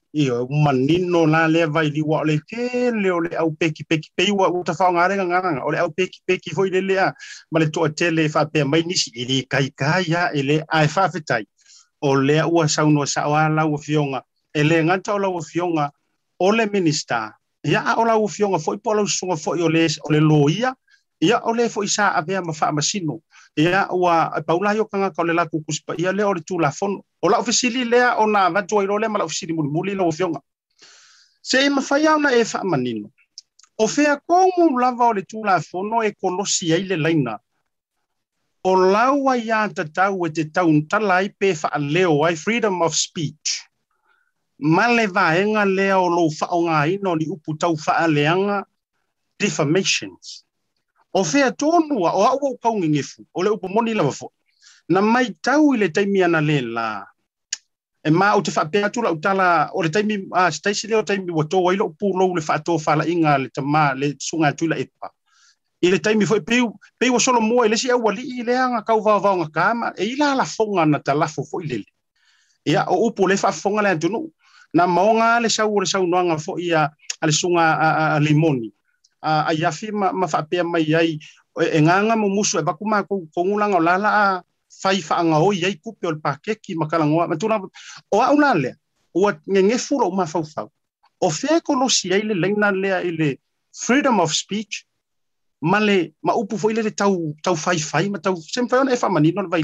Ia, manino la lea vai liwa o le tele o le au peki peki pe ua u ta whaongarenga ngaranga. O le au peki peki hoi le lea. Ma le toa tele whapea mai nisi i le kai kai ya e le ae whawhetai. O lea ua saunoa sa o ala ua fionga. E le ngata o lau fionga o le minister. Ia a o lau fionga foi po lau sunga foi o le, o le loia. Ia o le foi sa ave ma fa masino ia ua paula yo kanga ka le la ku kuspa ia le o le tu la fon o la ofisili le o na va tu le ma la ofisili muli muli lo fionga se ma fa e fa manino o fea ko mu lava o le tu la fon no e kolosi ai le laina. O laua ia ta tau e te tau ntalai pe fa leo ai freedom of speech. Ma le vaenga lea o lo fa o ni upu tau fa defamations o fea tonua o au au kaungi ngifu, o le upo moni lava fo. Na mai tau ile taimi ana le e ma o te whapea tula tala o le taimi, a staisi leo taimi wato, o ilo upo lou le whato whala inga le tama, le sunga tula epa. I le taimi fo, peu, peu solo mua, ilesi au wali i leanga kau vau vau nga kama, e ila la fonga na ta lafo fo. Ia, o upo le wha fonga le antunu, na maonga le sau o le sau noanga fo ia, ale sunga a limoni. a ai ma ma fa pe mai ai e nganga mo musu e bakuma ko ko ngulanga lala a fai fa nga o yai kupe ol pakeki makala ngoa matuna o a ulale o ngenge furo ma fa fa o fe ko lo si ai le le ile freedom of speech male ma upu foi le tau tau fai fai ma tau sem fa ona e fa mani non vai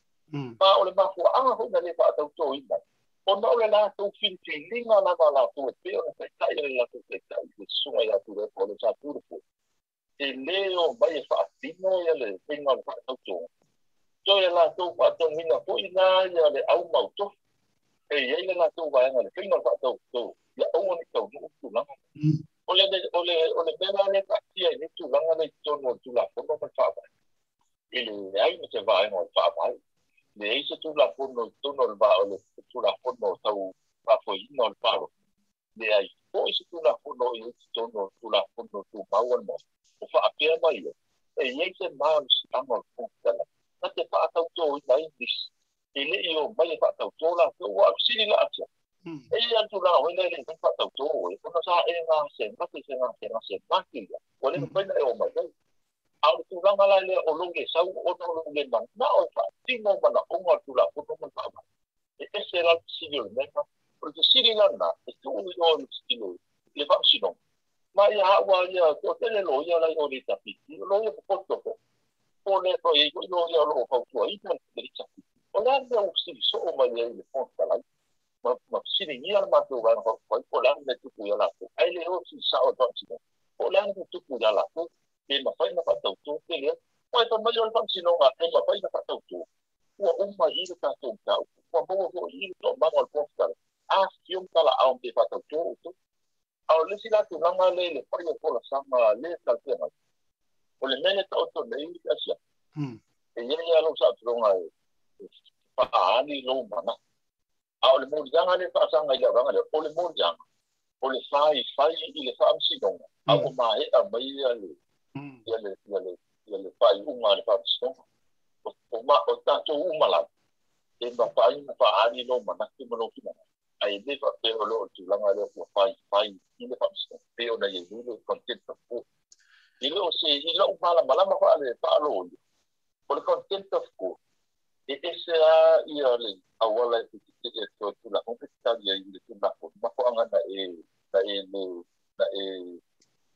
ma o le mafuaaga hoi na lē faatautoina ona o le latou filifiliga lava latou e pe ona faitai le latou faitai le suga iā tu le po le satulu foi e lē o mai e faatino ia le faiga o le faatautoga so e latou faatauina foʻi la ia le au mautofi e iai le latou vaega le faiga o le faatautou ia aua ni taunuu tulaga o le o le o le mea le faatia i ni tulaga le tonu o tulafono ma faavae i le ai ma se vaega o le faavae le ai se tulafono tono le va o le tulafono tau faafoina o le palo le ai foʻi se tulafono i le tono tulafono tumau o le mo o faapea mai ia e iai se malusilaga o le putala na te faatautō ina inglis e leʻi o mai e faatautō latou aʻusili laatia e ia tulaoina i leʻi faatautō e ona sa e gasegase se gasegase maki ia ua le faina e o mai autulang ala le olonge sau ona olonge man na o fa tino mana onga tula kono man fa e ese la sigil ne ka porque siri lana e tu u yo ni sigil le va sino ma ya ha wa ya ko tele lo ya la yo ni tapi lo yo ko to ko o le pro ye yo yo lo ko tu ai tan de cha o la de o si so o ma ye le pon ta la ma ma siri ni al ma tu va ko ko la ne tu ya la ai le o si sa o to si o la ne tu ya la ko ma fai na fatau tu ke le mai pa mai o sino ma e ma fai na fatau tu ua uma i le tatou tau ua moa foʻi i le toʻamaga o le pofutala afiom tala ao pe fatau tu tu ao lesi latulaga le le fai o polasaga le talpega o le mele taʻotolei le asia e ia ia lou saʻatuloga e faaali lou mana a o le moliaga le faasaga i le avaga le o le moliaga o le fai fai i le faamasinoga a ua maheʻa mai ia le ia le Hmm. ya le ya le ya le whaapisoga. O, o, ma, o tātou umala, e ma whai ma whaari no manaki mano ki mana. Ai lewa pe o loo tūlanga leo kua whai, whai, i le whaapisoga. Pe o na i lulu content of food. I leo se, i leo umala malama whaale, whaalo o leo. O le content of food. E ese a i a le awala e te te e tō tūla. O pe tari a i le tūla ko. Mako anga na e, na e, na e,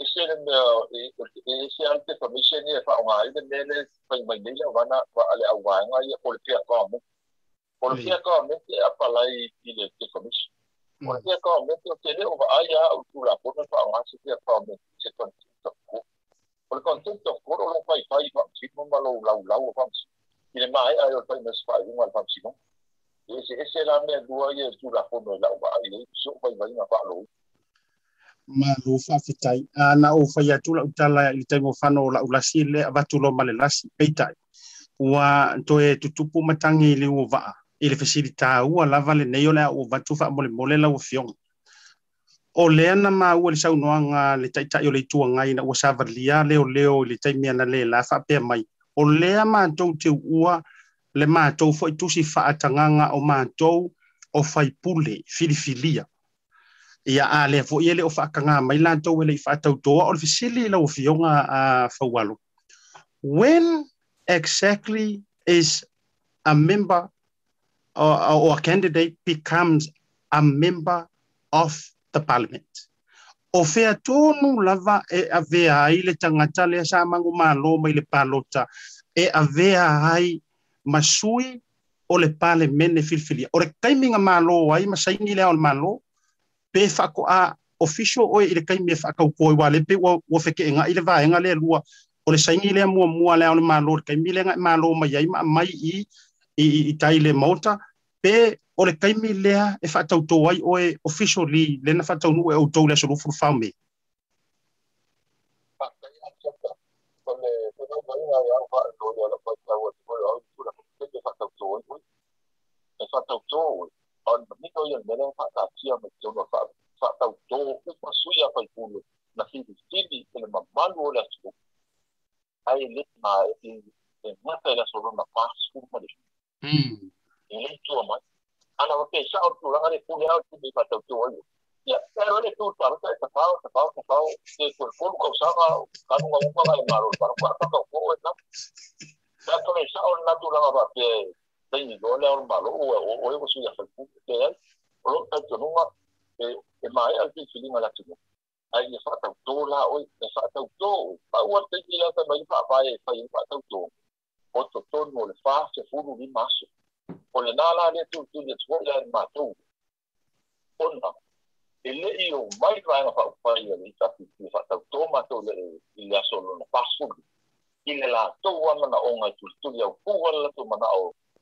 الشيء الشيء الكفرميشن يفعوا هاي الناس فالمجلة وانا وعلى أوعنا يقول فيها قامت قول فيها قامت أبلاي إلى الكفرميشن قول فيها قامت وكذا وعيا وطلع قول فعوا فيها قامت سكون تقول قول كون تقول ولا فاي فاي فامسي ما لو لو لو فامسي إلى ما هي أيوة فاي مس فاي ما فامسي ما إيه إيه سلامي دوا يطلع قول لا وعيا سوق فاي فاي ما فعلوه la mea dua ia tu la pona lau wa aia i so fai vai ah, na pa lo. ma lo fa fitai ana o fa ya tula utala i te fano la ulasi le avatu lo male lasi peitai. Wa to e tutupu matangi le o va i le fesilita ua lava lenei o le a'u vatu fa'amolemole lau afioga o lea na maua le saunoaga le taʻitaʻi o le ituagai na ua savalia leoleo i le taimi ana lē la faapea mai. O lea matou te ua le matou foʻi tusi faatagaga o matou o faipule filifilia ia a lea foʻi e le o faakagā mai latou e leʻi faatautoa o le fesili lau afioga a faualo when exactly is a member or, or a candidate becomes a member of the parliament. O fea tonu lava e avea ai le tangata le sa mangu malo mai le palota e avea ai masui o le pale mene filfilia. O le kaiminga malo ai masaini le o malo pe fako a official oe ile kai me fakau koe wale pe wa wafeke nga ile vaa inga le lua o le saingi le mua mua le aone malo kai mi le ngai malo ma yai ma mai i i, i, tai le mauta pe o le kai mi lea e fa tau ai oe officially le na fatau nu e o tau le so furu fau me. Ya, tō, ya, ya, ya, ya, amigo e irmão fatatia metu no fatautou paipulu na filistini ele su ma ele mata ela sobre na paz como ele hum ele tu mas ana o que já o tu lá ele pula ao tu me fatautou olho ya pero ele tu tá tá tá tá tá tá tá para tai ni lole o malo o o o su ya fa ku te ai o lo ka e e mai al pin filinga la tu ai ni fa ta to la o ni fa ta to te ni la ta mai fa pa e fa ni fa ta o no le fa se fu ni maso. O le la le tu tu ni tu ya ma e le i o mai fa na fa pa ni ni ta ti ni fa ta to ma to le ni la so lo na pa su ni to wa na o nga ya fu wa la o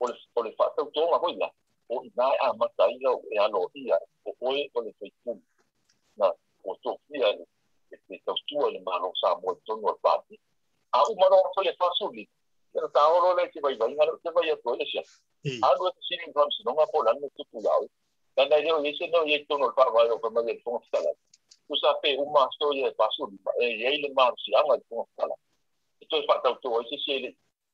por el factor común ahorita o no hay armas ya no tiene oye por el futuro no ocho días el futuro de marcos amor a un manojo de el trabajo no es que que vaya todo eso algo de cierre vamos a poner cuidado no yo tono padre el es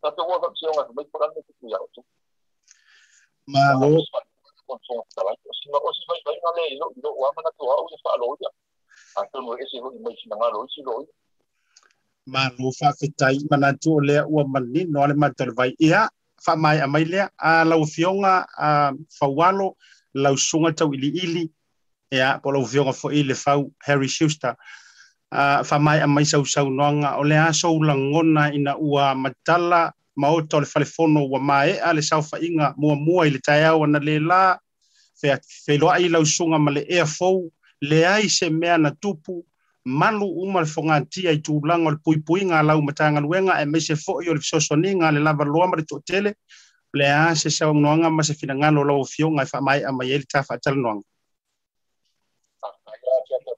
Så att jag har också ångat mig på den mycket tidigare också. ما هو malu faafetai ma latu o lea ua malino a le matolevai ia a amai lea a laufioga a faualo lausuga tauili'ili ia po laufioga fo'i le fau harry Schuster. Ah, a fa mai a mai sau sau noanga. O le a sau langona ina ua matala ma o tole falefono ua mai a le sau fa inga mua mua i le tai le la fe fe loa i lau sunga ma le ea fou. Le ai se mea na tupu malu uma le fongatia i tulaga o le puipuiga lau matagaluega e maise foʻi o le fesosoniga le lava loa ma le le a se saunoaga ma se finagalo lau afioga e faamaeʻa mai ai le tafaatalonoaga Ave pun se fa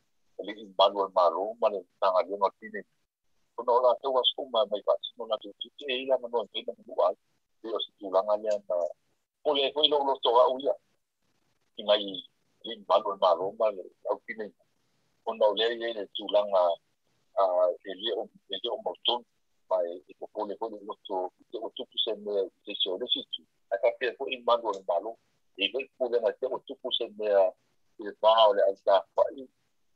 liin Manuel Maru, manin tanga yung akinin. Kung wala ka was kuma may vaccine mo na to, si Eila na noon, nang buwal, pero si tulangan niya na puli ko ilong loto ka uya. Ingay liin Manuel Maru, manin akinin. Kung naulay yun, tulang elio elio morton mai e ko pole ko lo to te o tu puse me te se ole si tu a ko in mango le malo e pole na te o tu puse me e ba ole a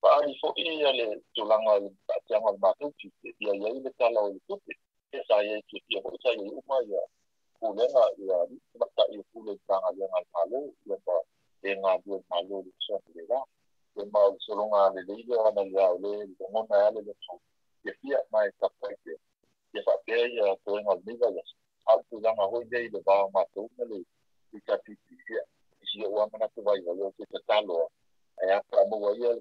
paali foʻi ia le tulaga o le taʻatiaga o le matauti ia iai le tala o le tupe e sa iai keia foʻi sa iai uma ia pulega ia mataʻi pule i tagaliaga i malo ia ma egalia i malo le sona lelā e ma o le sologa lelei lea ana ia o lē logona ale le tau ia fia mae tapaite ia faapea ia toega o leneiva ia aupulaga hoi lei le vao matauga le ikatiti ia isi oʻu amanapu vai ai o te tataloa Como voy la a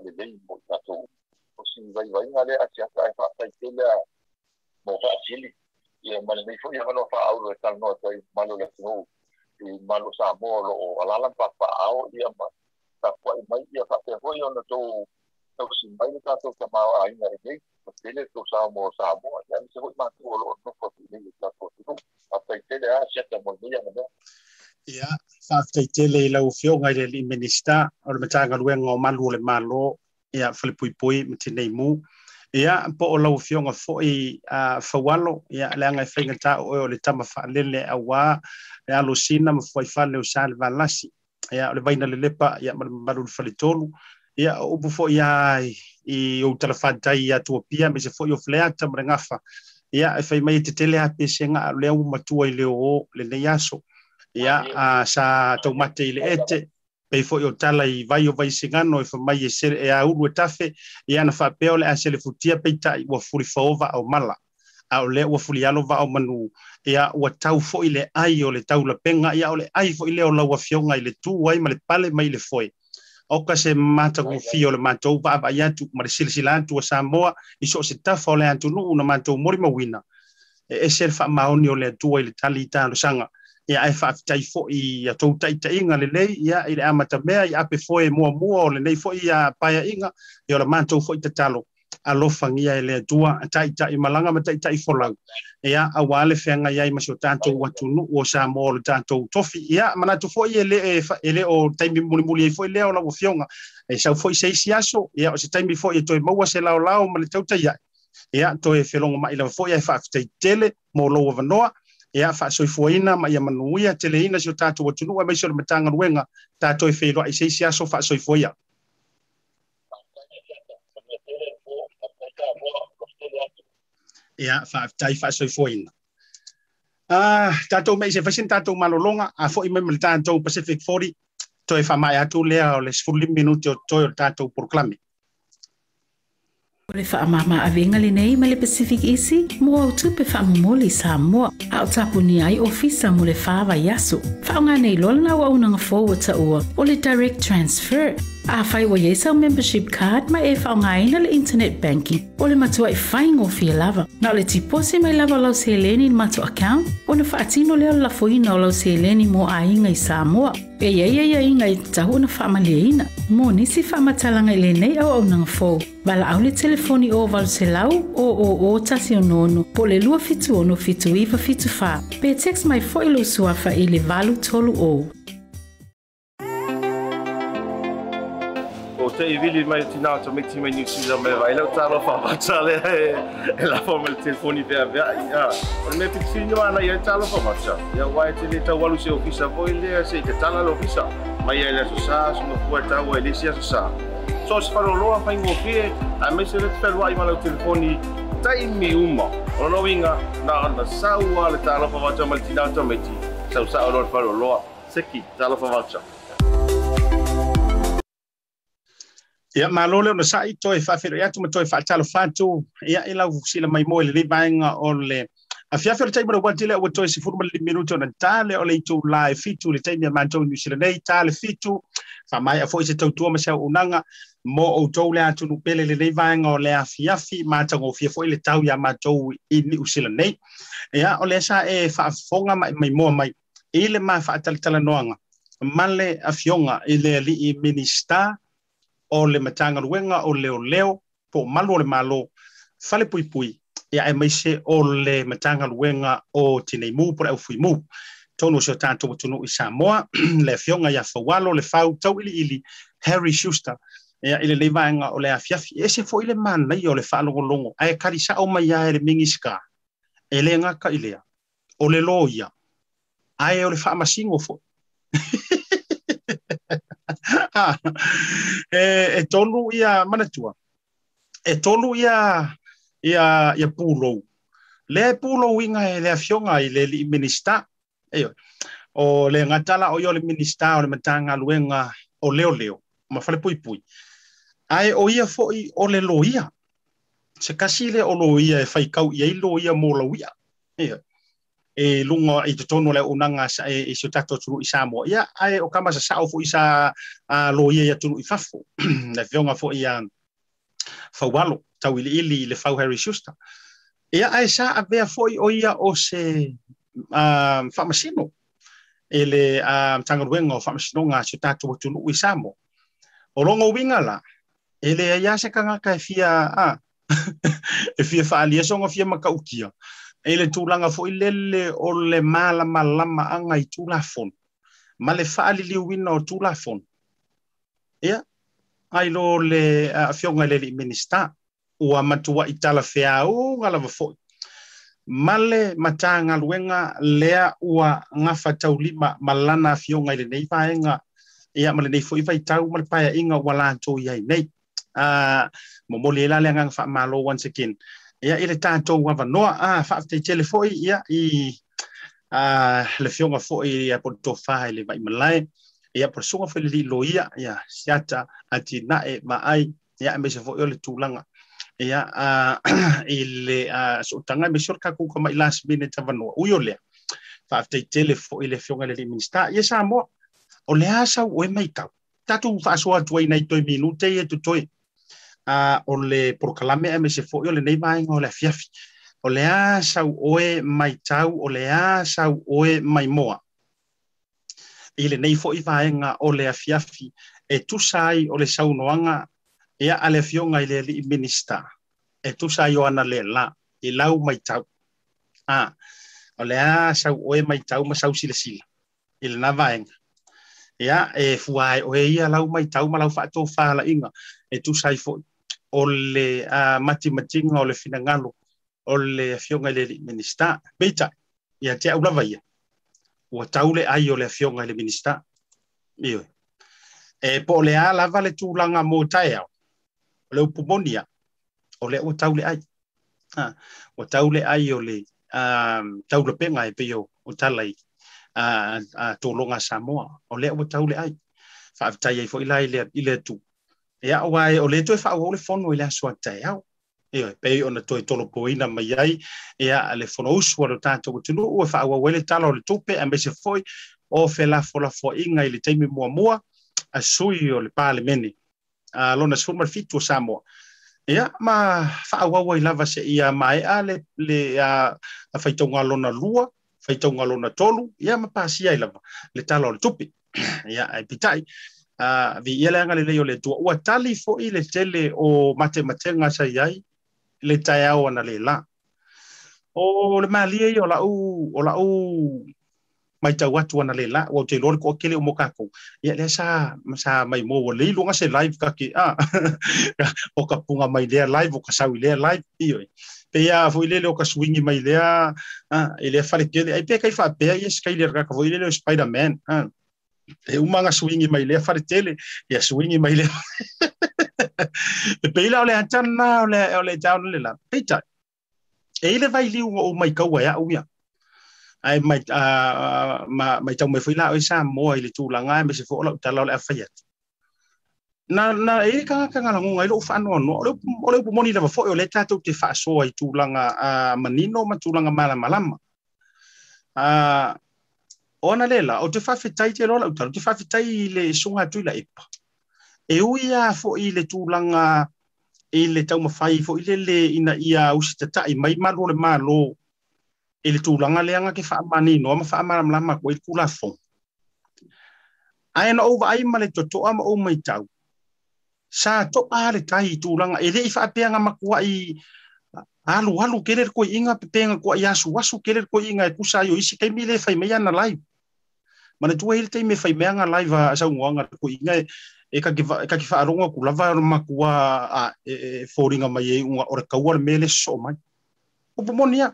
de le le le mo ta tu o si vai vai nga le a tia ka fa fa te le mo fa sili ia ma le fo ia no fa au le tal no toi malo le no i malo sa mo lo o ala la pa pa au ia ma ta ko mai ia fa te ia no to to ta to ma ai o te le to sa mo sa mo se ma to lo no fo ti le ta ko tu a te te le a sia ta mo ia ma ia fa te le ngai le minista o luenga o malu le malo ia falepuipui ma tinei mū ia po o lau fioga foʻi a faualo ia leaga e faigatā o e o le tama faalele auā le alosina ma fuaifale o sa le valasi. Ia o le vaina lelepa ia ma le mamalu le faletolu ia o upu foʻi ia i ou talafatai iā tuapia ma se foʻi o faleata ma le gafa ia e fai mai e tetele a pesegaʻa o le aumatua i le oo lenei aso. Ia a sa taumate i le ete pei foʻi o tala i vai o vaisigano e famai e sele e aulu e tafe e ia na faapea o le a selefutia peitaʻi ua fulifao vaʻaomala e a o lea ua fulialo vaʻaomanu ia ua tau foʻi le ai o le taulapega ia e o le ai foʻi lea o lauafioga i le tū ai ma le pale mai le foe oka se matakufia o le matou vaavaai atu ma le silasila atu a samoa i so o se tafa o le atunuu na matou molimauina e ese le faamaoni o le atua i le tali italosaga ia e whaafitai fo i a tau taita inga le lei, ia i le amata mea, i ape fo e mua mua o le nei fo i a paia inga, i o le mātou fo i te talo, a lofangia e le atua, a taita i malanga ma taita i folau. Ia a wale whenga iai masi o tātou watu nu o sa mo o le tātou tofi. Ia manatu fo i e le, e le o taimi muli muli e fo i leo la o fionga, e sau fo i seisi aso, ia o se taimi fo i e toi maua se lao lao ma le tauta iai. Ia toi e whelonga mai la fo i e tele, mo loa vanoa, e a fa'asoifuaina ma ia manuia teleina sio tatou atunuu e maiso le matagaluega tatou e feiloa'i seisi aso fa'asoifuaia ia fa'afitai fa'asoifuaina ah tatou mai se fasin tatou malologa a fo'i mai ma le tatou pacific 40 toe fa'amae atu lea o le sefulimi minuti o toe o le tatou poroklame o le faamāmaavega lenei ma le pacific isi mo autu pe faamomoli samoa a o tapuni ai ofisa mo le fāvaiaso vaiaso faaogā nei loa lana auaunaga fou o taʻua o le direct transfer afai ua iai e sau membership card ma e faaaogāina le internet banking. E o le matuaʻi e faigofie lava. Na o le tipose mai lava o lau seleni i le matou account ona faatino lea o lafoina o lau seleni mo aiga i samoa. E iai ai e i tatau ona faamalieina mo nisi faamatalaga i lenei auaunaga fou. Valaau le telefoni o valoselau o tasionono po le lua fituono fituiva fitufā pe text mai foʻi lou suafa i le valu tolu ou te i vili mai tina to me tima New Zealand me vai lau talo fa pa tale e la forma le telefoni vea vea ya o me piti sinyo ana ia talo fa ma cha ya wai te le tau walu se ofisa voi le se te tala le ofisa mai ia le so sa so no fua tau e le sia so sa so se falo loa fa ingo fie a me se le te wai ma lau telefoni tai mi uma o no winga na ana sau le talo fa ma cha mal tina to me ti sau sa o lo falo loa seki talo fa ma cha ia malo le ona sa'i toe fa'afelo atu ma toe fa'atalo fatu ia i lau sila mai mo i le lei vaega o le afiafi o le taimi lauati lea ua toe sefulu ma le limi minuti ona tale o le itou la e fitu le taimi a matou niusila nei tale fitu fa'amaia fo'i se tautua ma se au'unaga mo outou le atunu pele le lei vaega o le afiafi matagofia fo'i le tau iā matou i niusila nei ia o le sa e fa'afofoga mai moa mai. I le ma fa'atalitalanoaga ma le afioga i le ali'i minista o le matagaluega o leoleo po malu o le malo. Fale pui pui. Ya e maise o le matagaluega o tineimu po le mu tonu o tanto tatou atunuu i samoa le afioga iā faualo le fau tauiliʻili harry shuster ya i le vanga vaega o le afiafi ese foʻi le manaia o le faalogologo ae kalisaʻo mai ia e le migiska e nga ka ile ya o le lō ia. Ae o le faamasigo foʻi fo e, e tolu ia manatua e tolu ia ia ia pūlou. le pūlou inga e le afionga i le li minista e o le ngatala o yo le minista o le matanga luenga o leo leo ma fale pui pui ai o ia fo i o le loia se kasi le o loia e faikau ia i loia mo loia Eyo e lunga i te tono le unanga sa e, e se tato tunu i Samoa ia ai o kama sa sao fo i sa a lo ia tunu i fafo le fionga fo i a fawalo tau ili ili le fau Harry Schuster. Ia ai sa a vea foi o ia o se um, whamasino. E le um, tangaruenga o whamasino ngā se tato tunu i samo. O longo winga la, e le ia se kangaka e fia, a, e fia whaalia songa fia maka Ia e le tulaga foʻi lele o le malamalamaaga i tulafona ma le faaliliuina o tulafona ia? Ai, lo le afioga i le alii minista. Ua matuaʻi talafeauga lava foʻi ma le matagaluega lea, ua gafa taulima ma lana afioga i lenei vaega ia, ma lenei foʻi vaitau ma le paeaʻiga ua latou iai nei. Momoli ai la, le agaga faamālou once again ia, i le tatou avanoa a faafetaitele foʻi ia, i, a, le fioga foʻi ia po le tofā i le vaʻimalae ia po le suga felelii lo ia ia, siata atinaʻe maʻai ia e maise foʻi o le tulaga ia i le soʻotaga e maise o le kakouka maʻi last minute avanoa ui o lea faafetaitele foʻi le fioga i le lii minista ia sa moa o le a sau, oe maitau tatou faasoa atu ai nai toe minute, ia totoe a o le prokalame e me se foʻi o lenei vaega o le afiafi. O le a sau oe mai tau o a sau oe mai moa. I lenei foʻi vaega o le afiafi e tusa ai o le saunoaga ia a le afioga i le alii minista. E tusa ai o ana lēlā i lau mai tau. A o le a sau oe mai tau ma sau silasila i lenā vaega ia e fua e oe ia lau mai tau ma lau faatō inga e tusa ai foʻi o le a matimatiga o le finagalo o le afioga i le alii minista peita ia te au lava ia. Ua tau le ai o le afioga i le minista ioe e po o le a lava le tulaga mo tae ao o le upumoni a o lea ua tau le ai. Ha ua tau le ai o le um, taulepega e pei o tala i a tologa samoa. O lea ua tau le ai. Faafetai ai foʻi la i le atu ia auae o le toe faaauau le fono i le aso ataeao ia pei ona toe tolopoina mai ai. Ia le fono usu a lo tatou atunuu e faaauau ai le tala o le tupe a mese foi o felafolafoaʻiga i le taimi muamua a sui o le palemene a lona sefulu ma le fitu o samoa. Ia ma faaauau ai lava seʻia maeʻa le le a faitauga lona lua faitauga lona tolu ia ma pasia ai lava le tala o le tupe ia e pitaʻi Uh, vi ia le anga le leo le tua. Ua tali fo i le tele o mate matenga sa iai, le tai au ana le la. O le malia i o la u, o la u, mai tau atu ana le la, o te lori ko kele o mo kako. Ia le sa, sa mai mo o le live kaki, ah, o ka punga mai lea live, o ka sau lea live, iyo. Pe ia fo ile le o ka swingi mai lea, ah, ile fale kele, ai pe kai fa pe ia skai le raka, fo le o Spider-Man, ah. E umanga swingi mai le fare tele, ia swingi mai lea. Pe ila ole le ole ole jaun le la, peita. E ile vai liu o mai kaua ya u ya ai mai a ma mai tau mai fila o sa mo i le tūlanga me se fo la tala le afia na na e ka ka ngala ngai lo fa no no ole ole le moni le fo ole ta tu te fa so i tūlanga a manino ma tūlanga mala malama a ona le la, o te fafetai te lola utalu te fafetai le suga atu i la epa. E ui iā foʻi le tulaga i le taumafai foʻi lele ina ia usi tataʻi mai malu o le mālō i e le tulaga leaga ke faamaninoa ma faamalamalama akuai le kulafoga ae na ou vaai ma le toto'a ma ou maitau sa to'a le tai e i tulaga e leʻi faapeaga makuaʻi alualu kele lekoiʻiga pepega kuaʻi asuasu kele lekoiʻiga e kusa aio, isi kaimi le fai mai ana lai. Mana tua ele tei me fai mea nga live a sa ngwanga ko inga e ka kifa ka kifa ronga ku lava ma ku a e foringa mai e unga ora kaua mele so mai. O pomonia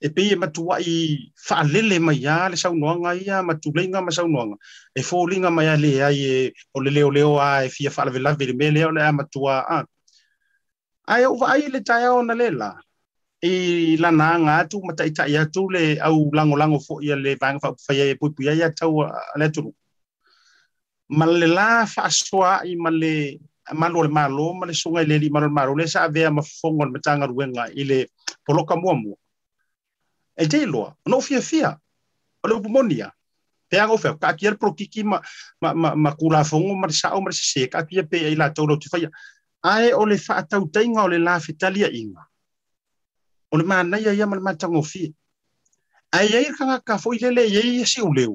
e pe e matua i fa lele mai ya le sa ngwanga ia matulenga ma sa ngwanga e foringa mai a ai e o le leo leo a e fia fa la vela vele mele o le matua a. Ai o vai le tai ona le la i lana mata ita ya tu le au lango-lango ya le vang fa e fa ya pu pu ya ya tu le tu malle la fa swa i le malo le malo malle le le malo malo le sa avea ma fongo le ruenga i le poloka muamua e te lo no fia fia o le upumonia. Peaga ka kier pro le ma ma ma ma kulafogo ma sa o ma le ka kaakia pe ai tu fa ya ai o le faatautaiga o le la fitalia inga. o le manai ai ia ma le matagofie aiai le kagaka foʻi lele iai ia siuleu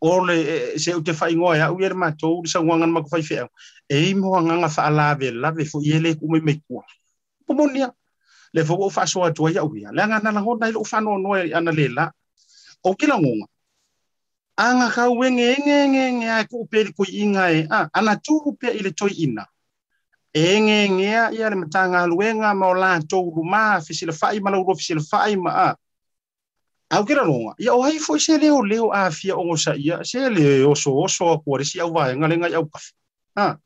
o le se u te faigoa e aʻu ia le matou le sauaga na makofai feʻau ei moagaga faalavelave foʻi e lē kuumai maikua pomonia le fou ou faasoa atu ai aʻu ia le agana lagona ai loʻu faanoanoa ana lelā ou ke lagoga agakau egeegeegege ae kuʻu pea likoiʻiga e a ana tulu pea i le toiʻina e ya ya le matagaluega ma o latou lumā fesilafai ma laulo fesilafai ma a. Au ke laloga ia o ai foʻi se leoleo afia ogosaʻia se le osooso akua lesi au vaega le gai au kafe. A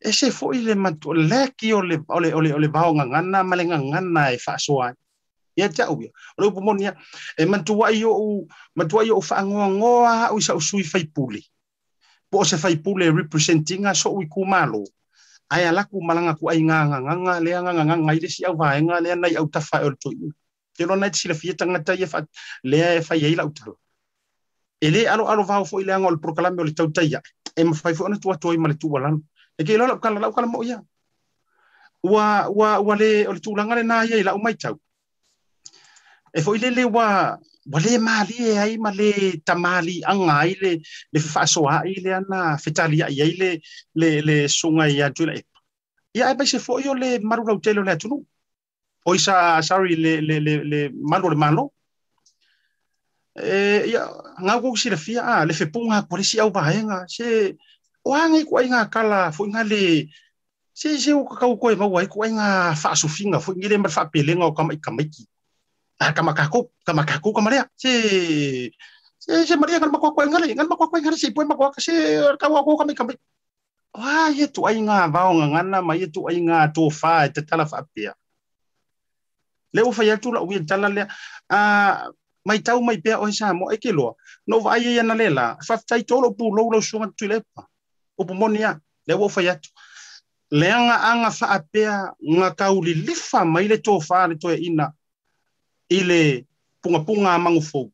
e se foʻi le matuleleki o le o le o le o le vaogagana ma le gagana e faasoa ai ia te au ia. O le upu e po representinga so i ai ala ku malanga ku ai nganga nganga le nganga nganga ile si au vai le nai au tafa o to te lo nai sila fia tanga tai fa le fa ye ila utro ele alo alo va fo ile ngol proclame le tau tai e ma fo na tu to i male tu e ke kala la kala mo ya wa wa wa le o le tu le o mai tau. E fo ile le wa ua lē malie ai ma lē ai le le fefaasoaʻi i le ana fetaliaʻi ai le le le suga i atu i la epa ia e paise foʻi le malulautele o le o sa sorry le le le le malu le malo. E ia gau kou silafia a le fepuga kua lesi auvaega se o agai kuai ga kala foʻi le se se o kakau koe maua ai kuai ga faasofiga foʻi ma o ah kama kaku kama kaku kama rea si si si maria kan makwa kwa ngali ngan makwa kwa ngali si poi makwa si ka wa ko kami kami. Wah ye tu ai nga va nga ngana ma ye tu ai nga to fa te tala fa pia le o fa ya tu la wi tala le a mai tau mai pe o sa mo e ke lo no va ye na le la fa tai to lo pu lo lo su tu le pa. Monia le o fa ya tu. Le anga anga fa apea nga kauli lifa mai le to fa le to ina ile punga punga mangu fo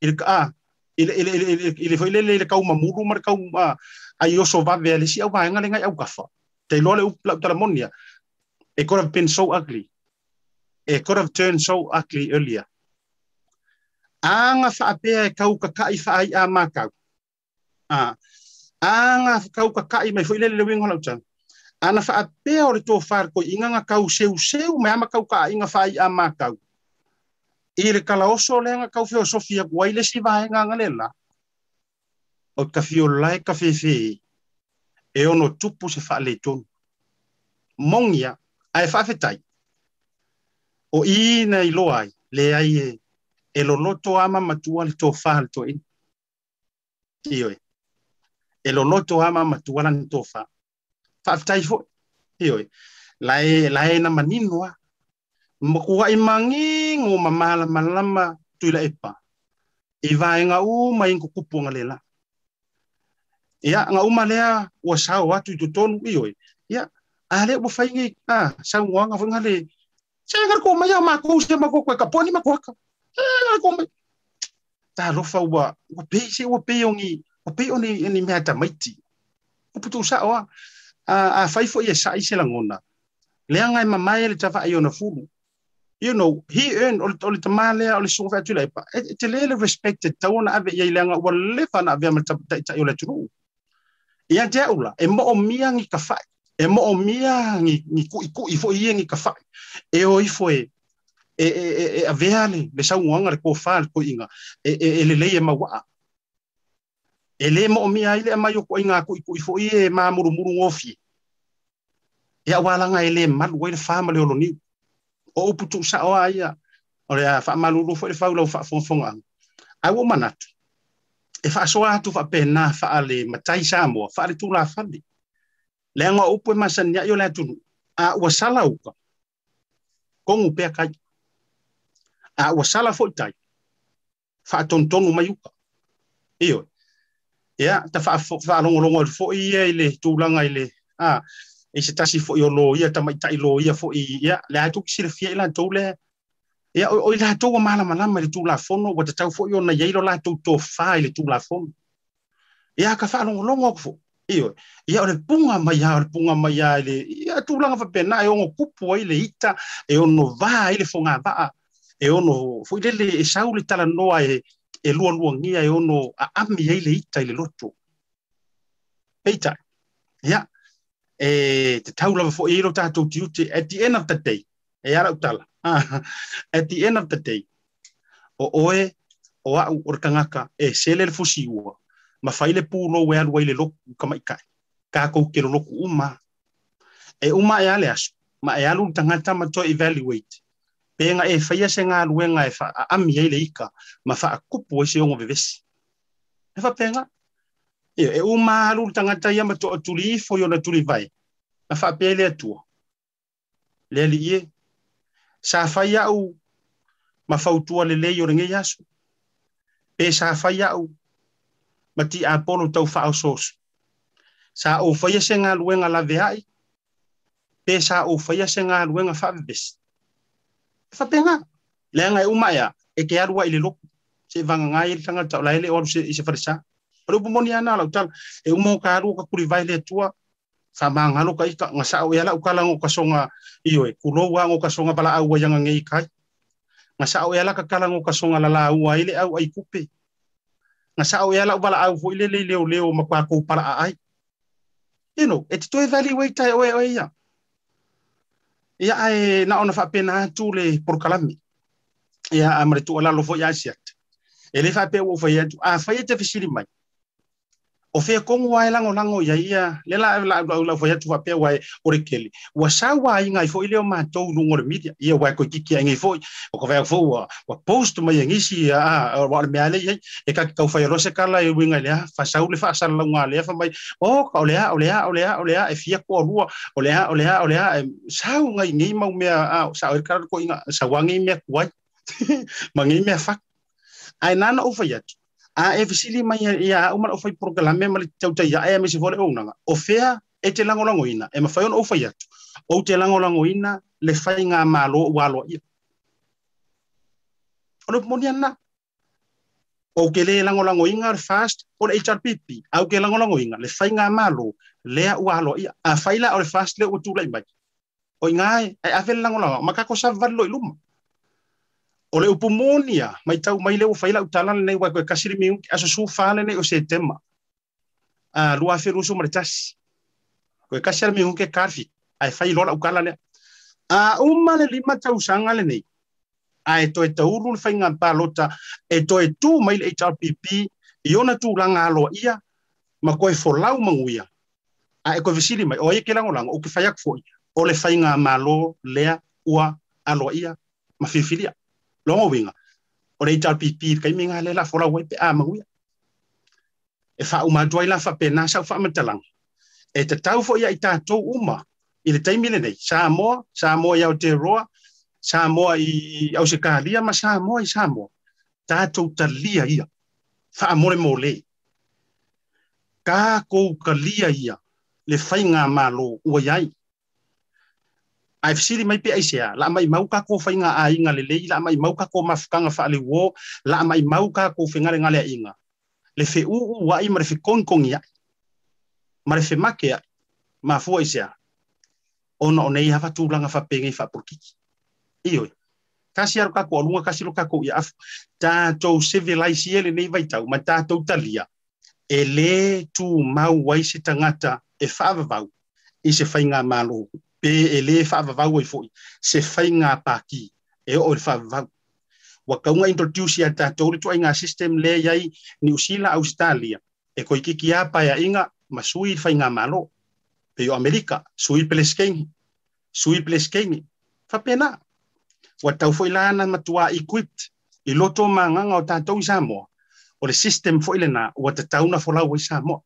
ile ka ile ile ile ile foi ile ile ka uma mar kau uma ai oso va ve ali si au vai ngalenga au kafa. Te lole u la tramonia e could have been so ugly. E could have turned so ugly earlier. Anga fa ape e ka u ka kai fa ai a maka a anga kau u ka kai mai foi ile ile wing hola chan ana fa ape o le to far ko inga nga ka seu seu mai ama kau u ka inga fa ai a maka i le kalaoso o leaga kau feosofia kuai le sivaega agalela o ka fiololae ka fefe e ono tupu se faaleitonu mogia ae faafetai o i na iloa ai leai e e loloto ama matua le tofā le toaina ioe e. e loloto ama matua lana tofā faafetai foʻi ioe lae lae na manino a Makua imangi ngu mamala malama tuila epa. Iwa ya, nga u main kukupu nga lela. Ia nga uma lea ua sawa watu i. Ia ale ua ah, sao nguanga funga le. Sia ngar ko maya makou se kwe kaponi makuaka. Sia ngar ko maya. Ta rofa ua ua pei se ua pei ongi. Ua pei oni ni mea tamaiti. Ua putu a. Faifo ia e sa isi langona. Lea ngai mamaya le tafa ayona. You know, he earned o le tamale o le sunga fa tula pa. E te lele respected tau na ave ia ilanga wa le fa na ave ma ta ta o le turu. Ia te ula e mo o miangi ka fai. e mo o mia ngi ngi ku i fo i ngi e o i fo e e e e a veale le sa nganga le e e le le e ma wa e le mo o mia ile ma yo ko inga ku ku fo i e ma muru muru ngofi ya wala nga ele mal wo le fa ma le lo ni o putu sa o ia o le fa ma lu fo le fa lo fa fo fo nga ai wo manatu e fa so atu fa pena fa ale matai sa mo fa le tu la fa le nga upu e masani yo le tunu a wa sala uka. Kongu pe kai. A wa sala fo tai fa ton tonu mai uka. Iyo ya ta fa fa longo longo fo i ile tu langa ile a e se tasi foʻi o lo ia tamaitaʻi lo ia foʻi ia le ae tokisirefia i latou le ia o i latou amalamalama i le tulafono ua tatau foʻi ona iai lo latou tofā i le tulafono. Ia ka faalogologo aku foʻi ioe ia o le puga mai a o le puga mai a i le ia tulaga faapena e ogo kupu ai le ita e ono vā ai le fogava'a e ono foʻi lele e sau le talanoa e e lualuagia e ono aami ai le ita i loto. Peitaʻe ia Eh, e, te taulava fo e iro tātou tiute, at the end of the day, e ara utala, at the end of the day, o oe, o au o kangaka, e sele le fusi ua, ma faile pu no we alu ile loku kama ikai ka ko ke loku uma. E uma e ale asu. Ma e alu tangata ma to evaluate. Pe nga e faia se nga alu nga e fa ami ile ika ma fa kupu e se ongo vevesi. E fa ia e uma ia ma toʻatuli ifo i ona tulivai na faapea i le atua ye aliie sa fai aʻu ma fautua lelei o legei aso. Pe sa fai aʻu ma tiapolo tau faaosooso sa ou nga se galuega laveaʻi pe sa ou faia se galuega faavevesi e faapega leaga e uma ea e ke alu aʻi le se vanga i laele o alu se Pare upu moni ana lau tala. E umo ka aru ka kuri vai le tua. Ka mangalo ka ika ngasa au yala ukala ngo kasonga iyo e. Kuloa ngo kasonga bala au wayanga ngei kai. Ngasa au yala kakala ngo kasonga lala au ile au ai kupe. Ngasa au yala upala au ile ile leo leo makwa kou pala ai. You know, e tito e vali wei tai oe oe ia. Ia ai na ona whapena atu le porukalami. Ia amare tu ala lofo ia asiat. Ele whapea ua whai atu. A whai e te fesiri mai. O fe ko ngwa ela ngo lango ya. Ia le la la la fo ya tu pe wa o re kele wa sa wa i ngai fo ile ma to lu ngor media ia wa ko ki ki ngai fo o ko fa fo wa wa post ma ngi si a wa me ale e ka ka fa ro se kala e winga le fa sa u le fa sa la ngwa le fa mai. O, ka o le o le o le o le e fia ko ru o le o le o le sa u ngai ngi ma me a, sa o ka ko inga, sa wa ngi me kwa ma ngi me fa ai nana o fa ya Ah, eh, a e fesili mai eh, ia au mana o fai programe eh, ma le tautaia ae me se fole ounaga o fea e te langolagoina e mafai ona ou fai atu. Ou te langolagoina le fai gā mālo ua aloaia o le pomoni ana. Ou ke lē langolagoiga le fast o le hrpp au ke le fai gā mālo lea ua aloaia afai la o le fast le ua tulaʻi mai. O i gae ae ave le lagolago ma sa o le upu monia mai tau mai le ufaila utalana nei wa koe kasiri mi aso su fale nei o se tema. A lua fe ruso mare tas ko kasiri mi ke karfi ai fai lola ukala le a umma le lima tau sanga le nei. A e toe tauru le fai ngā lota e toe tu mai le HRPP i ona tu langa alo ia ma koe folau manguia. A e koe visili mai o e ke lango lango o ke fai ak foi o le fai ngā malo lea ua alo ia ma fifilia longo winga o le tal pipi kai minga le la fora wai pe a maui e fa uma doi la fa pena sa fa matalang e te tau fo ia i tātou uma i le taimi le nei sa mo sa mo ia o te roa sa mo i au se kālia ma sa mo i sa mo tātou talia ia fa amore mo le ka kou kalia ia le whainga malo ua iai ai fesili mai pe ai sia la mai mau ka ko fainga a inga le le la mai mau ka ko mafkanga fa le wo la mai mau ka ko finga le ngale inga. Le fe u wa i mare fe kon kon ya mare fe make ya ma fo ai sia ona ona i hafa tulanga fa penga fa porkiki iyo kasi aru ka ko lunga kasi lo ka ko ya ta to civilize ele nei vai tau ma ta to talia ele tu mau wai se tangata e fa vau i se fainga malo pe e le whaavavau ai foi se whainga paki e o le whaavavau wa kaunga introduce ya tātou le tuai ngā system le iai New Zealand Australia. E koi kiki a pai a inga ma sui whainga malo pe o Amerika sui peleskengi sui peleskengi whapena wa tau foi lana matua equipped i loto manganga o tātou i Samoa. O le system foi lena wa te tauna folau i Samoa.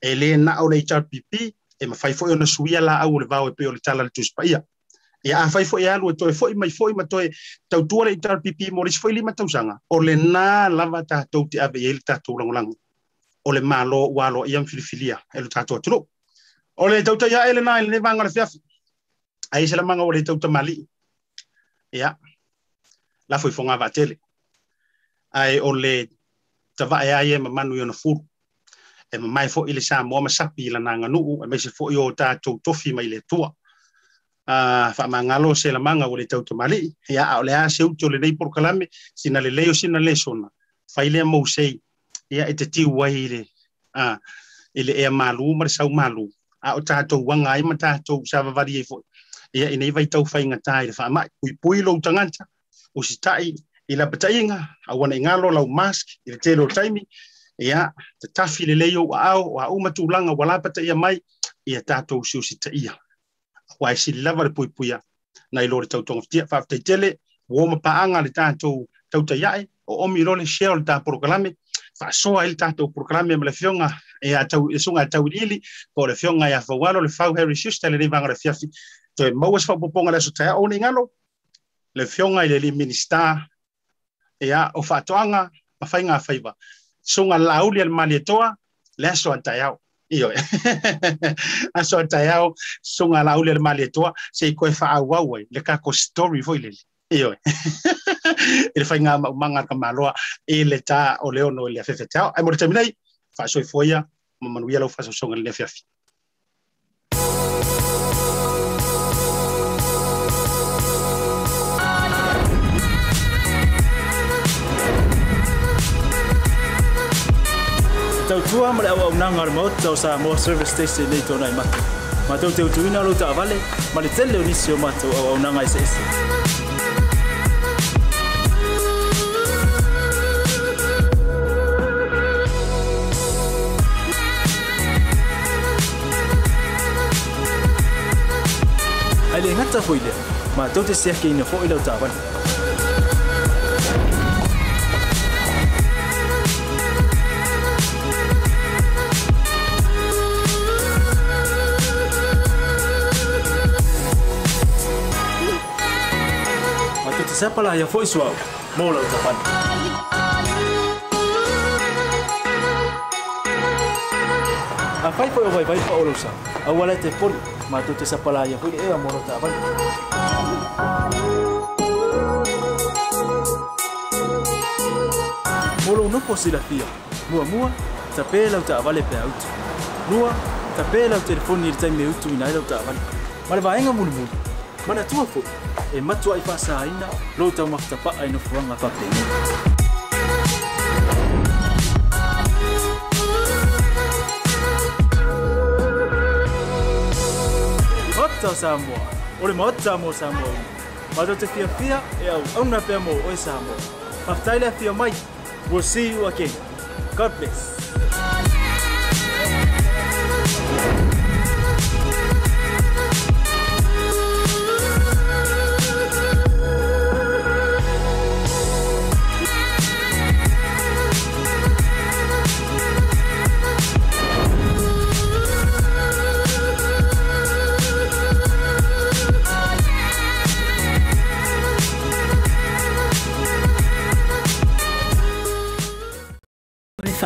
E le na o le HRPP e ma fai foi ona suia la au le vau e pe o le tala le tuspaia e a fai foi alu e toi foi mai foi ma toi tau tua le HRPP mo le foi lima tausanga o le na lava tātou te ave e le tātou langolango. O le malo walo iam filifilia e le tātou aturo o le tauta ia ele na ele ne vanga le fiafi ai se la manga o le tauta mali ia. La foi fonga va tele. Ai o le tava e ai e manu yo na furu e mamai foʻi le sa moa ma sapi i lana aganuu e maise foʻi o tatou tofi mai le atua a faamagalo se lamaga ua le tautamālii e aʻa o le a se uti o lenei polokalame sina lelei o sina lesona fai lea mousei ia e tatiu ai le a i le ea mālū ma le sau mālū a o tatou aga ai ma tatou sa vavali ai foʻi ia i nei vaitau faigatā i le faamaʻi puipui lou tagata o se taʻi i la pataiga auana i galo lau mask i le telo taimi ia te tafi le leo wa au wa au matu langa walapata ia mai ia tatou siu si ta wa e sili lava le pui nai ia. Na i lori tautonga fitia fafitai tele le tatou tauta iae o omi rone share le ta programe fa so ai ta to programme me le fionga e a tau e sunga tau lili ko le fionga ya fa le fa Harry Schuster le vanga le fiafi. To e mo was fa poponga le sota o ni ngalo le fionga ile le minister e a o fa ma fa faiva son a la ulia el maletoa, le aso antayao. Iyo, aso son a la ulia el se koe fa awawe, le kako story foi lele. Iyo, ele fai ngā maumanga ka maloa, e le tā o leo no le afefetao. Ai mora terminai, fa soi foia, mamanuia lau fa. Tua ma le au au nanga mo tau sa mo service station nei tona i matu. Ma tau teu tuina lo ta vale, ma le tele o nisi o matu au au nanga i se ese. Ai le ngata hoi le, ma tau te seake ina fo i lau ta. te sapala ia foi suau mo lau tapani afai foʻi o vaivai faʻolosa aua lae te poli. Matou te sapala ia foʻi leʻea mo lau taavali mo lou nofo silafia muamua tapē lau taavale pea utu. Lua tapē lau telefoni i le taimi e utu inai lau taavali ma le vaega mulimuli ma le atua foʻi e matua i whaasaina lo tau makitapa ai no fuanga whapeni. Ota Samoa, ore le maota mo Samoa. Mato te fia fia e au auna pia mo o Samoa. Maftaile fia mai. We'll see you again. God bless.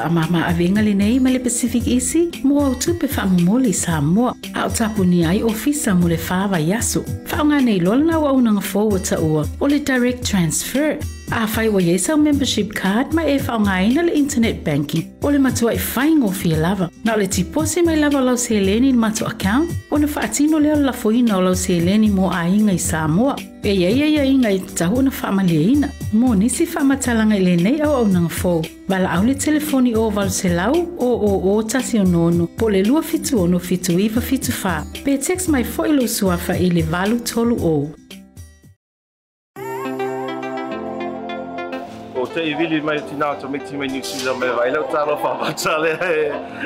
Faamama avenga lenei ma pacific isi mo au tupe faamomoli sa moa. A o tapuni ai ofisa mo le fava yaso. Faaaogā nei lola na auaunaga fou ua. O le direct transfer. A fai wa yesa membership card ma e faaaogāina le internet banking. O le matua i faigofia lava. Na o le tiposi mai lava o lau seleni i le mato account. Ona faatino lea o le lafoina o lau seleni mo aiga i sa moa. E iai aiaiga i tahu ona Mō nisi whamatalanga ele nei au au nanga fōu. Wala au le telefoni o wala se lau o o o tasi o nono po le lua fitu ono fitu iwa fitu wha. Pe teks mai fōi lo suafa i le valu tolu o. O te i vili mai tina to mekti mai New Zealand mai vai lau talo whamatale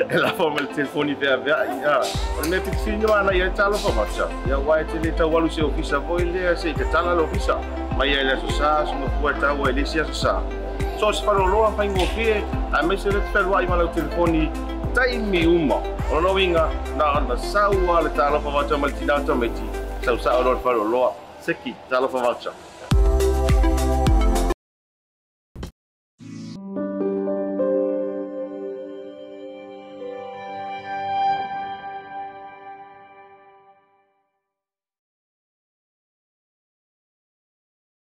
e la fōma le telefoni vea ya O me pitu fini ya i e talo ya Ia wai te le tau walu se ofisa voi lea se i te tala ofisa. mai ai la susā soga fua tau ai lesi a susā so se faloloa faigofie ae maise le tefalua ai malau telefoni taimi uma. O loiga na ona saua le talofa vaca ma le tinā tamaiti sausa'o loa le faloloa seki talofa vaca